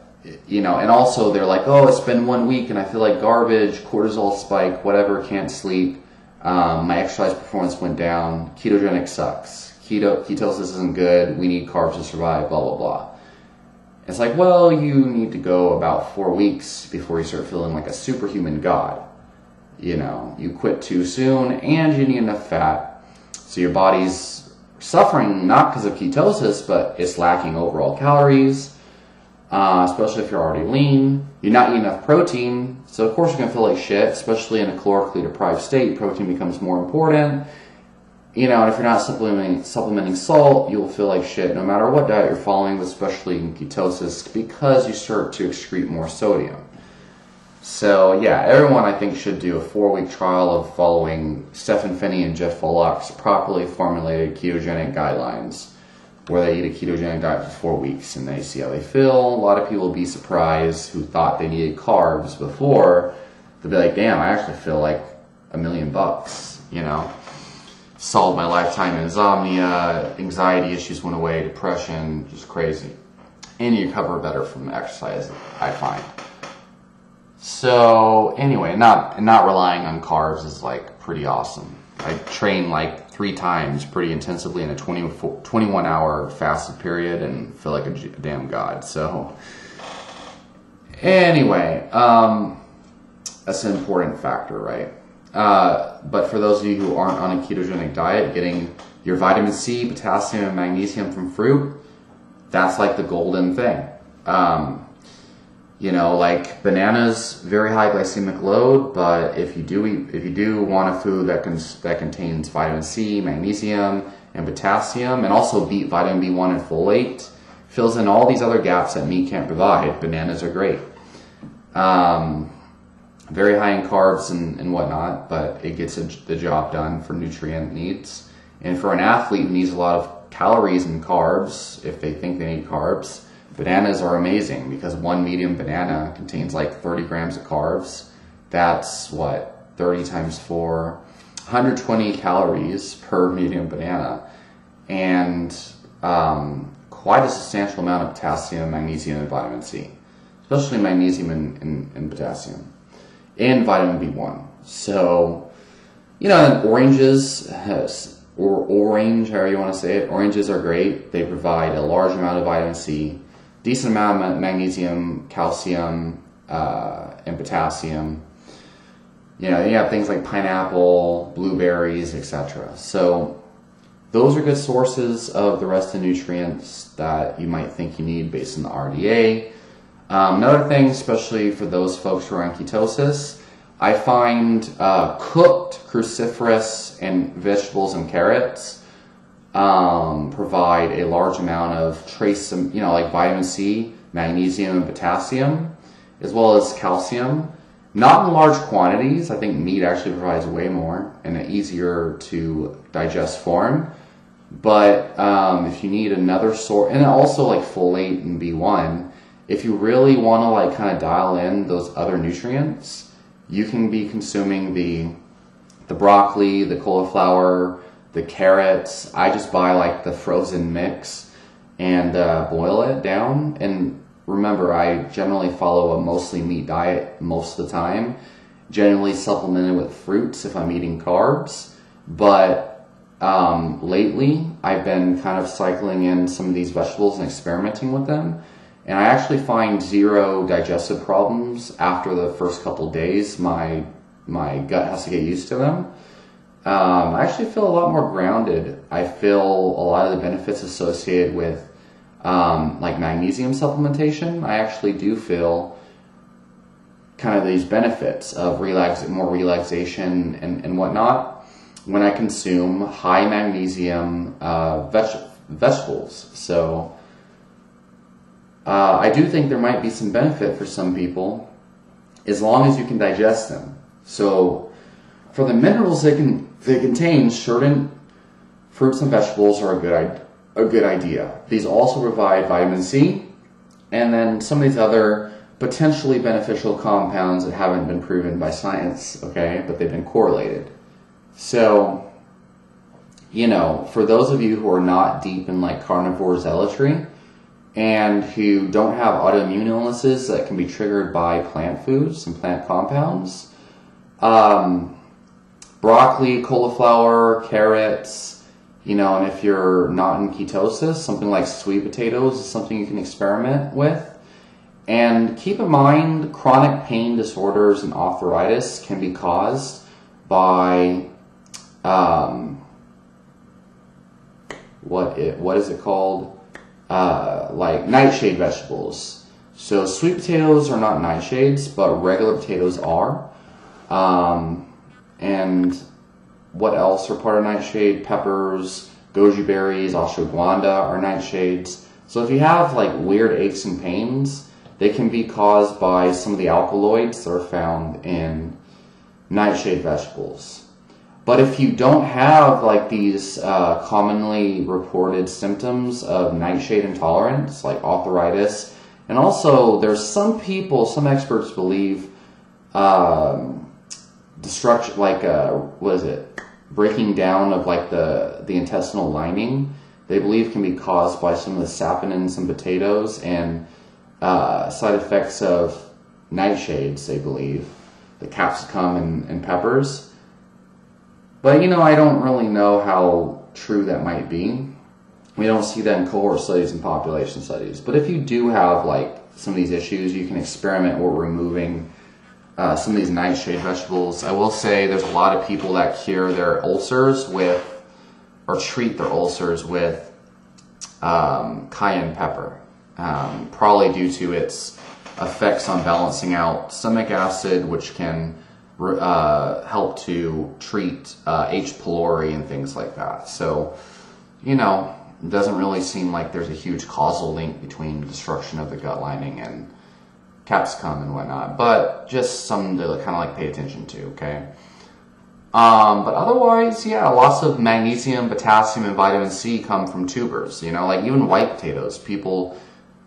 you know, and also they're like, oh, it's been one week and I feel like garbage, cortisol spike, whatever, can't sleep. Um, my exercise performance went down. Ketogenic sucks. Keto, ketosis isn't good. We need carbs to survive, blah, blah, blah. It's like, well, you need to go about four weeks before you start feeling like a superhuman god you know, you quit too soon and you need enough fat. So your body's suffering not because of ketosis, but it's lacking overall calories, uh, especially if you're already lean. You're not eating enough protein, so of course you're to feel like shit, especially in a calorically deprived state. Protein becomes more important. You know, and if you're not supplementing, supplementing salt, you'll feel like shit no matter what diet you're following, especially in ketosis, because you start to excrete more sodium. So yeah, everyone I think should do a four-week trial of following Stephen Phinney and Jeff Volek's properly formulated ketogenic guidelines, where they eat a ketogenic diet for four weeks and they see how they feel. A lot of people will be surprised who thought they needed carbs before. They'll be like, "Damn, I actually feel like a million bucks," you know. Solved my lifetime insomnia, anxiety issues went away, depression, just crazy. And you recover better from exercise, I find. So anyway, not not relying on carbs is like pretty awesome. I train like three times pretty intensively in a 20, 21 hour fasted period and feel like a damn god. So anyway, um, that's an important factor, right? Uh, but for those of you who aren't on a ketogenic diet, getting your vitamin C, potassium, and magnesium from fruit, that's like the golden thing. Um, you know, like bananas, very high glycemic load, but if you do eat, if you do want a food that can that contains vitamin C, magnesium, and potassium, and also beat vitamin B1 and folate, fills in all these other gaps that meat can't provide. Bananas are great. Um, very high in carbs and, and whatnot, but it gets a, the job done for nutrient needs. And for an athlete who needs a lot of calories and carbs, if they think they need carbs, Bananas are amazing because one medium banana contains like 30 grams of carbs. That's what, 30 times 4, 120 calories per medium banana. And um, quite a substantial amount of potassium, magnesium, and vitamin C, especially magnesium and, and, and potassium, and vitamin B1. So, you know, oranges, or orange, however you want to say it, oranges are great. They provide a large amount of vitamin C decent amount of magnesium, calcium, uh, and potassium. You know, you have things like pineapple, blueberries, etc. So those are good sources of the rest of the nutrients that you might think you need based on the RDA. Um, another thing, especially for those folks who are on ketosis, I find uh, cooked cruciferous and vegetables and carrots um, provide a large amount of trace, you know, like vitamin C, magnesium, and potassium, as well as calcium. Not in large quantities. I think meat actually provides way more in an easier to digest form. But um, if you need another sort, and also like folate and B1, if you really want to like kind of dial in those other nutrients, you can be consuming the the broccoli, the cauliflower, the carrots. I just buy like the frozen mix and uh, boil it down. And remember, I generally follow a mostly meat diet most of the time. Generally supplemented with fruits if I'm eating carbs, but um, lately I've been kind of cycling in some of these vegetables and experimenting with them. And I actually find zero digestive problems after the first couple days. My my gut has to get used to them. Um, I actually feel a lot more grounded. I feel a lot of the benefits associated with um, like magnesium supplementation. I actually do feel kind of these benefits of relax, more relaxation and, and whatnot when I consume high magnesium uh, veg- vegetables. So uh, I do think there might be some benefit for some people as long as you can digest them. So for the minerals they can they contain, certain fruits and vegetables are a good a good idea. These also provide vitamin C, and then some of these other potentially beneficial compounds that haven't been proven by science, okay, but they've been correlated. So, you know, for those of you who are not deep in like carnivore zealotry, and who don't have autoimmune illnesses that can be triggered by plant foods and plant compounds. Um, broccoli, cauliflower, carrots, you know, and if you're not in ketosis, something like sweet potatoes is something you can experiment with. And keep in mind, chronic pain disorders and arthritis can be caused by um, what it what is it called? uh, like nightshade vegetables. So sweet potatoes are not nightshades, but regular potatoes are. Um, and what else are part of nightshade? Peppers, goji berries, ashwagandha are nightshades. So if you have like weird aches and pains, they can be caused by some of the alkaloids that are found in nightshade vegetables. But if you don't have like these uh, commonly reported symptoms of nightshade intolerance, like arthritis, and also there's some people, some experts believe um, destruction, like uh, what is it, breaking down of like the the intestinal lining, they believe can be caused by some of the saponins in potatoes and uh, side effects of nightshades. They believe the capsicum and, and peppers. But you know, I don't really know how true that might be. We don't see that in cohort studies and population studies. But if you do have like some of these issues, you can experiment with removing uh, some of these nightshade vegetables. I will say there's a lot of people that cure their ulcers with, or treat their ulcers with um, cayenne pepper, um, probably due to its effects on balancing out stomach acid, which can uh, help to treat uh, H. pylori and things like that. So, you know, it doesn't really seem like there's a huge causal link between destruction of the gut lining and capsicum and whatnot, but just something to kind of like pay attention to, okay? Um, but otherwise, yeah, lots of magnesium, potassium, and vitamin C come from tubers. You know, like even white potatoes. People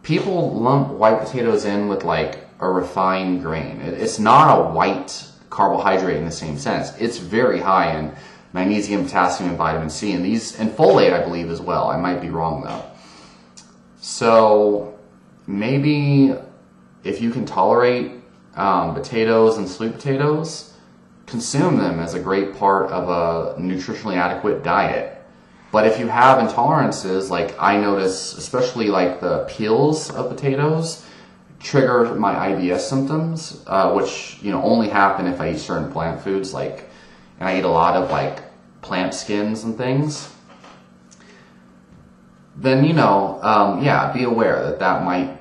people lump white potatoes in with like a refined grain. It's not a white carbohydrate in the same sense. It's very high in magnesium, potassium, and vitamin C, and these and folate, I believe, as well. I might be wrong though. So maybe if you can tolerate um, potatoes and sweet potatoes, consume them as a great part of a nutritionally adequate diet. But if you have intolerances, like I notice, especially like the peels of potatoes, trigger my IBS symptoms, uh, which you know only happen if I eat certain plant foods, like, and I eat a lot of like plant skins and things. Then you know, um, yeah, be aware that that might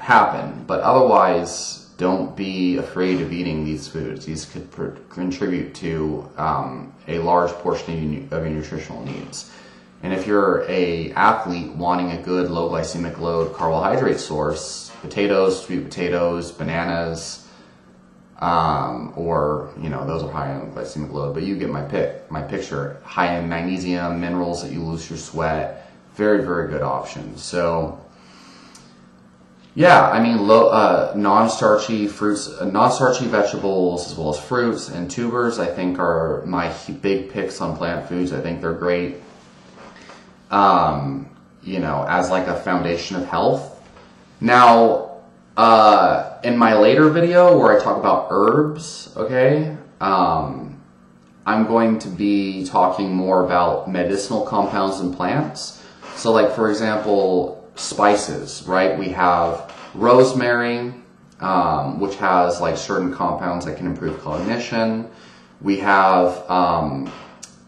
happen. But otherwise, don't be afraid of eating these foods. These could pr- contribute to um, a large portion of your, of your nutritional needs. And if you're a athlete wanting a good low glycemic load carbohydrate source, potatoes, sweet potatoes, bananas, um, or you know those are high in glycemic load. But you get my pick, my picture. High in magnesium, minerals that you lose your sweat. Very very good options. So yeah, I mean, low, uh, non-starchy fruits, uh, non-starchy vegetables, as well as fruits and tubers, I think are my big picks on plant foods. I think they're great. Um, you know, as like a foundation of health. Now, uh, in my later video where I talk about herbs, okay, um, I'm going to be talking more about medicinal compounds in plants. So, like for example, spices, right? We have rosemary, um, which has like certain compounds that can improve cognition. We have um,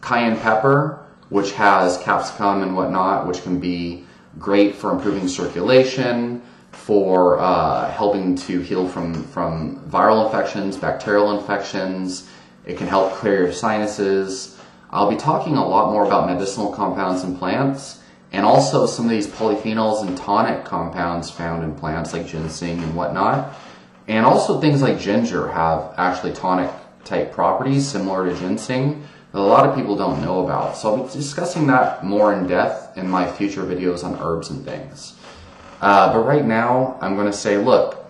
cayenne pepper, which has capsicum and whatnot, which can be great for improving circulation, for uh, helping to heal from, from viral infections, bacterial infections. It can help clear your sinuses. I'll be talking a lot more about medicinal compounds and plants and also some of these polyphenols and tonic compounds found in plants like ginseng and whatnot. And also things like ginger have actually tonic type properties similar to ginseng that a lot of people don't know about. So I'll be discussing that more in depth in my future videos on herbs and things. Uh, but right now, I'm going to say, look,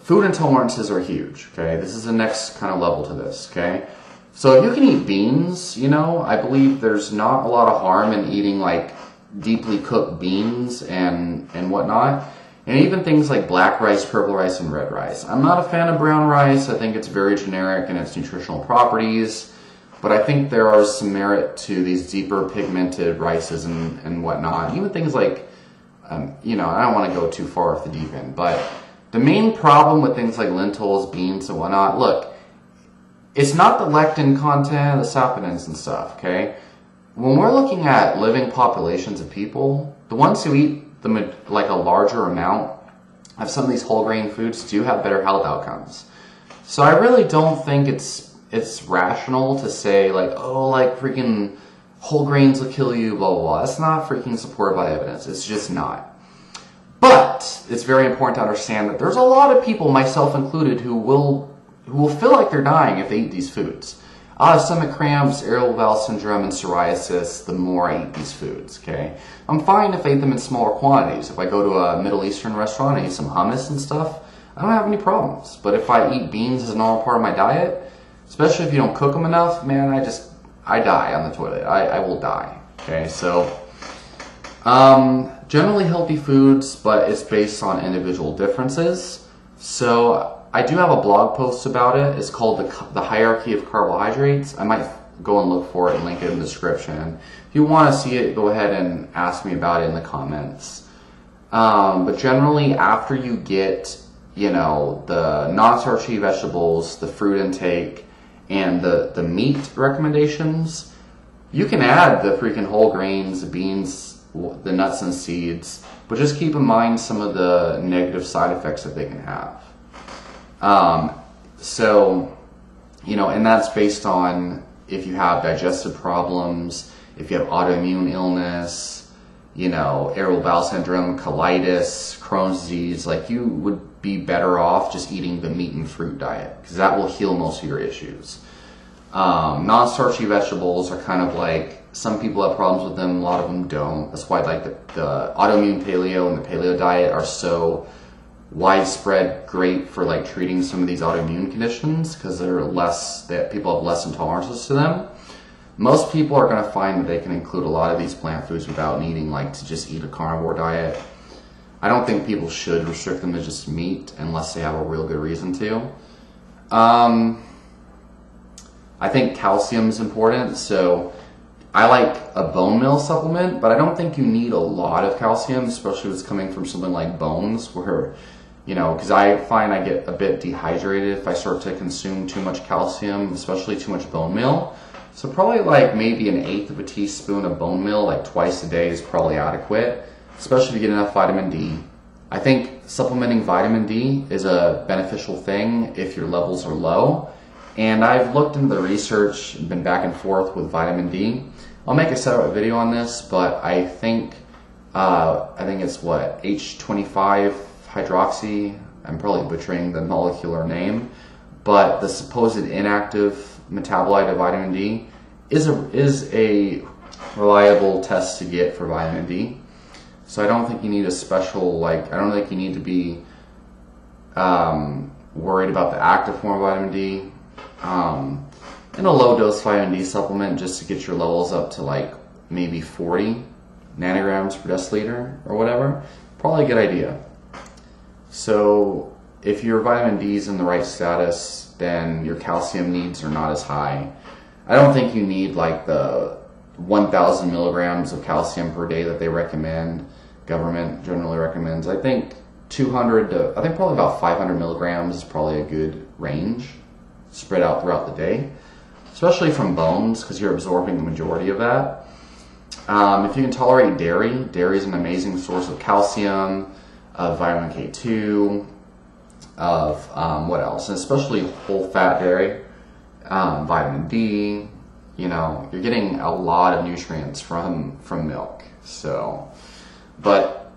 food intolerances are huge, okay? This is the next kind of level to this, okay? So if you can eat beans, you know, I believe there's not a lot of harm in eating like deeply cooked beans and, and whatnot. And even things like black rice, purple rice, and red rice. I'm not a fan of brown rice. I think it's very generic in its nutritional properties. But I think there are some merit to these deeper pigmented rices and, and whatnot. Even things like, um, you know, I don't want to go too far off the deep end. But the main problem with things like lentils, beans, and whatnot, look, it's not the lectin content, the saponins and stuff, okay? When we're looking at living populations of people, the ones who eat the like a larger amount of some of these whole grain foods do have better health outcomes. So I really don't think it's it's rational to say like, oh, like freaking whole grains will kill you, blah blah blah. That's not freaking supported by evidence. It's just not. But it's very important to understand that there's a lot of people, myself included, who will who will feel like they're dying if they eat these foods. I'll have stomach cramps, irritable bowel syndrome, and psoriasis the more I eat these foods, okay? I'm fine if I eat them in smaller quantities. If I go to a Middle Eastern restaurant and eat some hummus and stuff, I don't have any problems. But if I eat beans as a normal part of my diet, especially if you don't cook them enough, man, I just, I die on the toilet. I, I will die, okay? So, um, generally healthy foods, but it's based on individual differences. So I do have a blog post about it. It's called the, the Hierarchy of Carbohydrates. I might go and look for it and link it in the description. If you want to see it, go ahead and ask me about it in the comments. Um, but generally, after you get, you know, the non-starchy vegetables, the fruit intake, and the, the meat recommendations, you can add the freaking whole grains, the beans, the nuts and seeds, but just keep in mind some of the negative side effects that they can have. Um, so, you know, and that's based on if you have digestive problems, if you have autoimmune illness, you know, irritable bowel syndrome, colitis, Crohn's disease, like you would be better off just eating the meat and fruit diet because that will heal most of your issues. Um, non-starchy vegetables are kind of like some people have problems with them, a lot of them don't. That's why like the, the autoimmune paleo and the paleo diet are so widespread great for like treating some of these autoimmune conditions because they're less that people have less intolerances to them. Most people are going to find that they can include a lot of these plant foods without needing like to just eat a carnivore diet. I don't think people should restrict them to just meat unless they have a real good reason to. Um, I think calcium is important, so I like a bone meal supplement, but I don't think you need a lot of calcium, especially if it's coming from something like bones, where you know, because I find I get a bit dehydrated if I start to consume too much calcium, especially too much bone meal. So probably like maybe an eighth of a teaspoon of bone meal like twice a day is probably adequate, especially if you get enough vitamin D. I think supplementing vitamin D is a beneficial thing if your levels are low. And I've looked into the research, been back and forth with vitamin D. I'll make a separate video on this, but I think uh, I think it's what H25 hydroxy. I'm probably butchering the molecular name, but the supposed inactive metabolite of vitamin D is a is a reliable test to get for vitamin D. So I don't think you need a special like I don't think you need to be um, worried about the active form of vitamin D. Um, and a low dose vitamin D supplement just to get your levels up to like maybe 40 nanograms per deciliter or whatever. Probably a good idea. So if your vitamin D is in the right status, then your calcium needs are not as high. I don't think you need like the 1,000 milligrams of calcium per day that they recommend. Government generally recommends. I think 200 to I think probably about 500 milligrams is probably a good range, spread out throughout the day, especially from bones because you're absorbing the majority of that. Um, if you can tolerate dairy, dairy is an amazing source of calcium, of vitamin K2, of um, what else, and especially whole fat dairy, um, vitamin D. You know, you're getting a lot of nutrients from from milk. So, but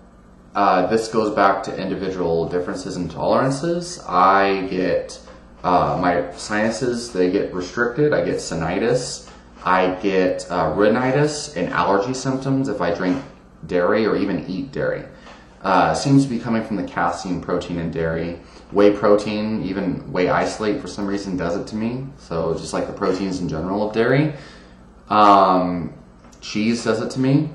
uh, this goes back to individual differences and tolerances. I get uh, my sinuses; they get restricted. I get sinusitis. I get uh, rhinitis and allergy symptoms if I drink dairy or even eat dairy. Uh, seems to be coming from the casein protein in dairy. Whey protein, even whey isolate for some reason does it to me. So just like the proteins in general of dairy. Um, cheese does it to me,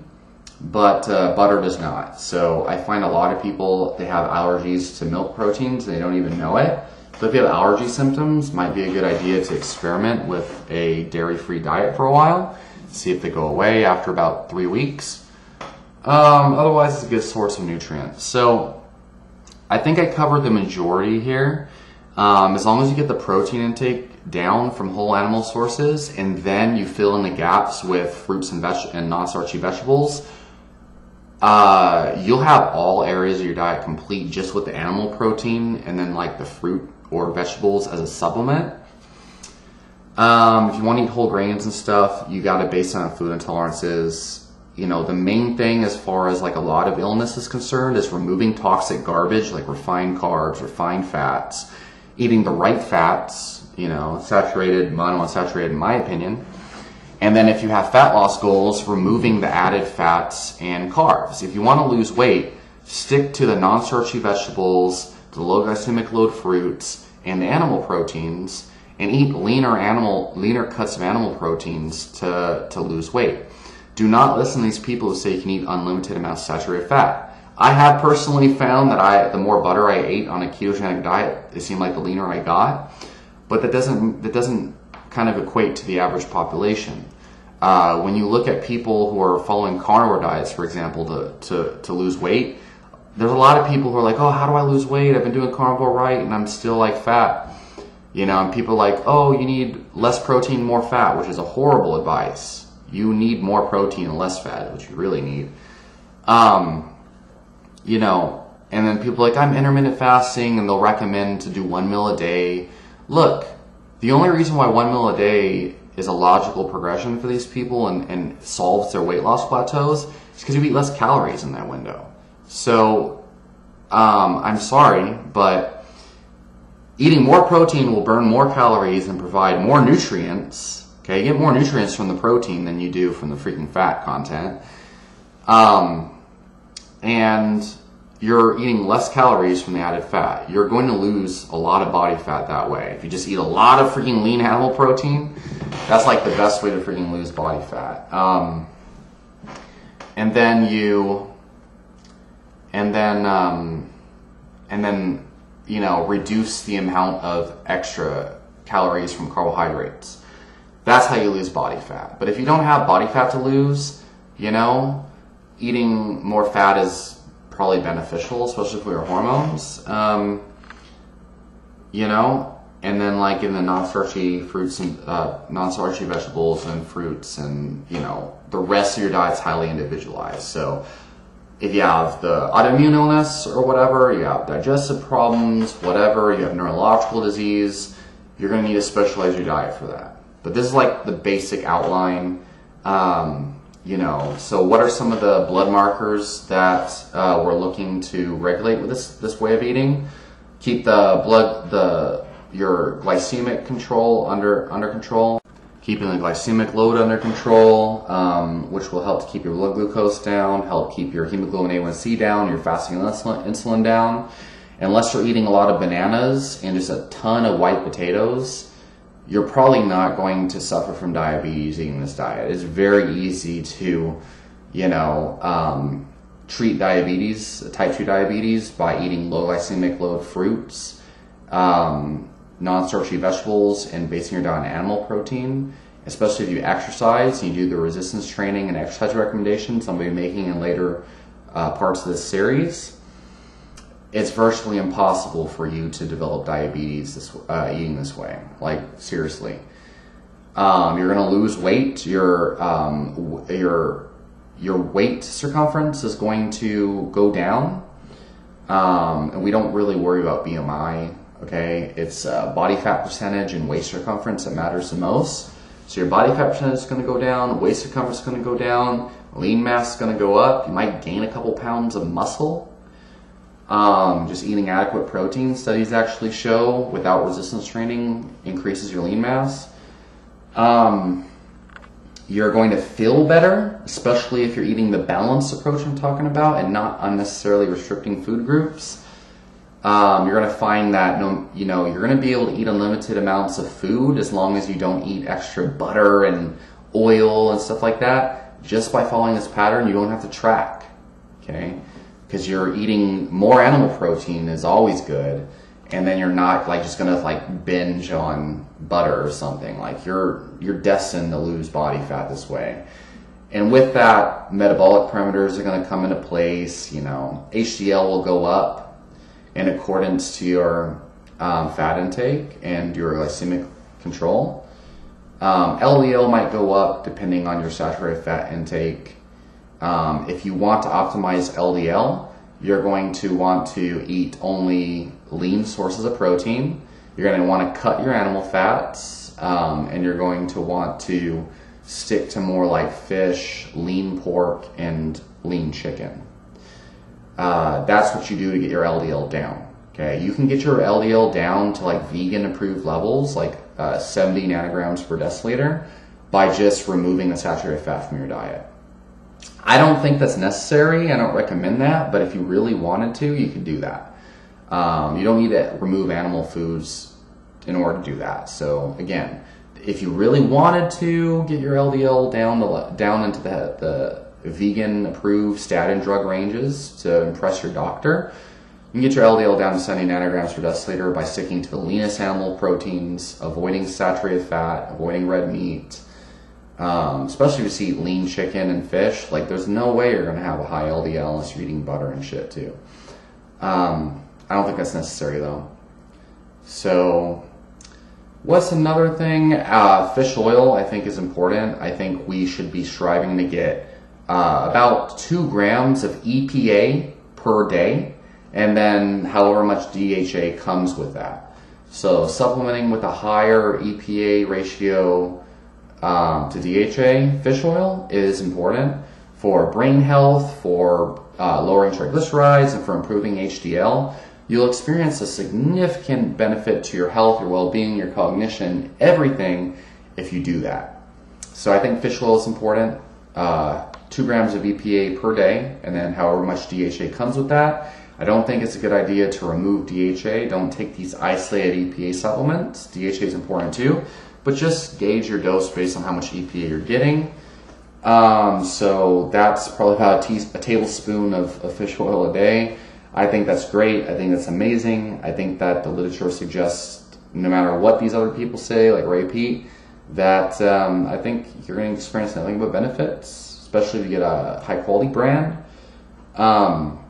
but uh, butter does not. So I find a lot of people, they have allergies to milk proteins. They don't even know it. So if you have allergy symptoms, might be a good idea to experiment with a dairy-free diet for a while. See if they go away after about three weeks. Um, otherwise, it's a good source of nutrients. So I think I covered the majority here. Um, as long as you get the protein intake down from whole animal sources, and then you fill in the gaps with fruits and, and non-starchy vegetables, uh, you'll have all areas of your diet complete just with the animal protein, and then like the fruit or vegetables as a supplement. Um, if you want to eat whole grains and stuff, you got to base on food intolerances. You know, the main thing as far as like a lot of illness is concerned is removing toxic garbage like refined carbs, refined fats, eating the right fats, you know, saturated, monounsaturated in my opinion. And then if you have fat loss goals, removing the added fats and carbs. If you want to lose weight, stick to the non-starchy vegetables, the low glycemic load fruits, and the animal proteins, and eat leaner animal leaner cuts of animal proteins to, to lose weight. Do not listen to these people who say you can eat unlimited amounts of saturated fat. I have personally found that I the more butter I ate on a ketogenic diet, it seemed like the leaner I got. But that doesn't that doesn't kind of equate to the average population. Uh, when you look at people who are following carnivore diets, for example, to, to, to lose weight, there's a lot of people who are like, oh, how do I lose weight? I've been doing carnivore right and I'm still like fat. You know, and people are like, oh, you need less protein, more fat, which is a horrible advice. You need more protein and less fat, which you really need. Um, you know, and then people like, I'm intermittent fasting and they'll recommend to do one meal a day. Look, the only reason why one meal a day is a logical progression for these people and, and solves their weight loss plateaus is because you eat less calories in that window. So, um, I'm sorry, but eating more protein will burn more calories and provide more nutrients. Okay, you get more nutrients from the protein than you do from the freaking fat content. Um, and you're eating less calories from the added fat. You're going to lose a lot of body fat that way. If you just eat a lot of freaking lean animal protein, that's like the best way to freaking lose body fat. Um, and then you and then um, and then you know reduce the amount of extra calories from carbohydrates. That's how you lose body fat. But if you don't have body fat to lose, you know, eating more fat is probably beneficial, especially for your hormones. Um, you know, and then like in the non-starchy fruits and uh, non-starchy vegetables and fruits, and you know, the rest of your diet's highly individualized. So if you have the autoimmune illness or whatever, you have digestive problems, whatever, you have neurological disease, you're going to need to specialize your diet for that. But this is like the basic outline. Um, you know, so what are some of the blood markers that uh, we're looking to regulate with this this way of eating? Keep the blood the your glycemic control under under control keeping the glycemic load under control, um, which will help to keep your blood glucose down, help keep your hemoglobin A1C down, your fasting insulin, insulin down. Unless you're eating a lot of bananas and just a ton of white potatoes, you're probably not going to suffer from diabetes eating this diet. It's very easy to, you know, um, treat diabetes, type 2 diabetes, by eating low glycemic load fruits. Um, non-starchy vegetables and basing your diet on animal protein, especially if you exercise you do the resistance training and exercise recommendations I'll be making in later uh, parts of this series, it's virtually impossible for you to develop diabetes this, uh, eating this way. Like seriously, um, you're going to lose weight. Your um, your your weight circumference is going to go down, um, and we don't really worry about BMI Okay, it's uh, body fat percentage and waist circumference that matters the most. So your body fat percentage is going to go down, waist circumference is going to go down, lean mass is going to go up. You might gain a couple pounds of muscle. Um, just eating adequate protein, studies actually show without resistance training increases your lean mass. Um, you're going to feel better, especially if you're eating the balanced approach I'm talking about and not unnecessarily restricting food groups. Um, you're going to find that no, you know you're going to be able to eat unlimited amounts of food as long as you don't eat extra butter and oil and stuff like that. Just by following this pattern, you don't have to track, okay? Because you're eating more animal protein is always good, and then you're not like just gonna like binge on butter or something. Like you're you're destined to lose body fat this way. And with that, metabolic parameters are going to come into place. You know, HDL will go up in accordance to your um, fat intake and your glycemic control. Um, LDL might go up depending on your saturated fat intake. Um, if you want to optimize LDL, you're going to want to eat only lean sources of protein. You're going to want to cut your animal fats, um, and you're going to want to stick to more like fish, lean pork, and lean chicken. Uh, that's what you do to get your LDL down. Okay, you can get your LDL down to like vegan approved levels, like uh, 70 nanograms per deciliter, by just removing the saturated fat from your diet. I don't think that's necessary. I don't recommend that, but if you really wanted to, you could do that. Um, you don't need to remove animal foods in order to do that. So again, if you really wanted to get your LDL down to, down into the, the vegan approved statin drug ranges to impress your doctor. You can get your LDL down to 70 nanograms per deciliter by sticking to the leanest animal proteins, avoiding saturated fat, avoiding red meat, um, especially if you eat lean chicken and fish. Like, there's no way you're to have a high LDL unless you're eating butter and shit too. Um, I don't think that's necessary though. So, what's another thing? Uh, fish oil, I think, is important. I think we should be striving to get uh, about two grams of EPA per day, and then however much DHA comes with that. So supplementing with a higher EPA ratio um, to DHA fish oil is important for brain health, for uh, lowering triglycerides, and for improving HDL. You'll experience a significant benefit to your health, your well-being, your cognition, everything if you do that. So I think fish oil is important. Uh, two grams of EPA per day, and then however much DHA comes with that. I don't think it's a good idea to remove DHA. Don't take these isolated EPA supplements. DHA is important too, but just gauge your dose based on how much EPA you're getting. Um, so that's probably about a, tea- a tablespoon of, of fish oil a day. I think that's great. I think that's amazing. I think that the literature suggests, no matter what these other people say, like Ray Peat, that um, I think you're going to experience nothing but benefits especially if you get a high quality brand. Um,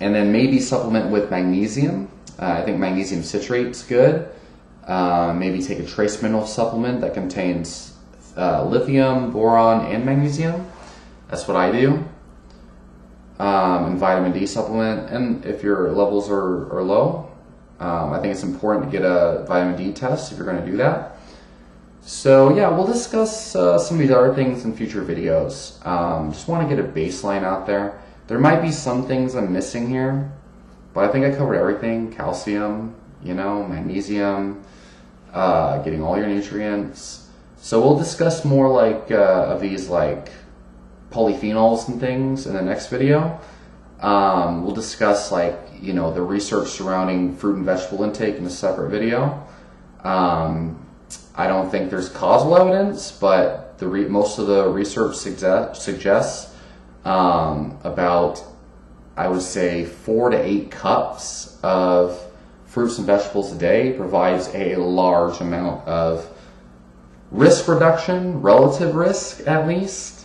and then maybe supplement with magnesium. Uh, I think magnesium citrate is good. Uh, maybe take a trace mineral supplement that contains uh, lithium, boron, and magnesium. That's what I do. um, and vitamin D supplement. And if your levels are, are low, um, I think it's important to get a vitamin D test if you're going to do that. So yeah, we'll discuss uh, some of these other things in future videos. Um, just want to get a baseline out there. There might be some things I'm missing here, but I think I covered everything. Calcium, you know, magnesium, uh, getting all your nutrients. So we'll discuss more like uh, of these like polyphenols and things in the next video. Um, we'll discuss like you know the research surrounding fruit and vegetable intake in a separate video. Um, I don't think there's causal evidence, but the most of the research suggest- suggests um, about I would say four to eight cups of fruits and vegetables a day provides a large amount of risk reduction, relative risk at least,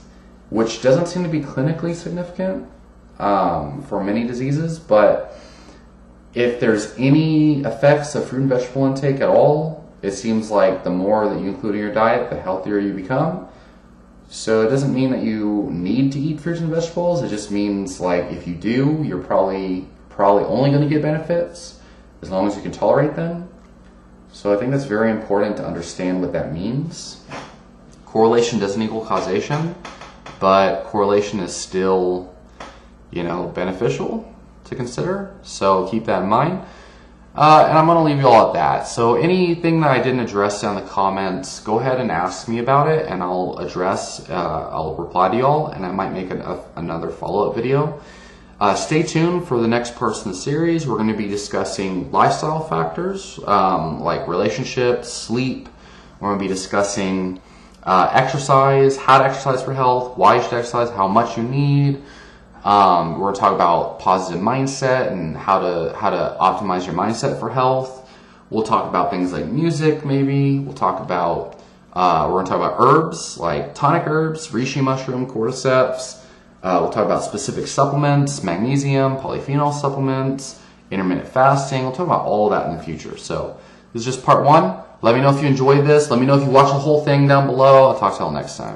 which doesn't seem to be clinically significant um, for many diseases. But if there's any effects of fruit and vegetable intake at all, it seems like the more that you include in your diet, the healthier you become. So it doesn't mean that you need to eat fruits and vegetables. It just means like if you do, you're probably probably only going to get benefits as long as you can tolerate them. So I think that's very important to understand what that means. Correlation doesn't equal causation, but correlation is still, you know, beneficial to consider. So keep that in mind. Uh, and I'm going to leave you all at that. So anything that I didn't address down in the comments, go ahead and ask me about it, and I'll address, uh, I'll reply to y'all, and I might make an, a, another follow-up video. Uh, stay tuned for the next the series. We're going to be discussing lifestyle factors um, like relationships, sleep. We're going to be discussing uh, exercise, how to exercise for health, why you should exercise, how much you need. Um, we're going to talk about positive mindset and how to how to optimize your mindset for health. We'll talk about things like music, maybe. We'll talk about uh, we're going to talk about herbs like tonic herbs, reishi mushroom, cordyceps. Uh, we'll talk about specific supplements, magnesium, polyphenol supplements, intermittent fasting. We'll talk about all of that in the future. So this is just part one. Let me know if you enjoyed this. Let me know if you watch the whole thing down below. I'll talk to y'all next time.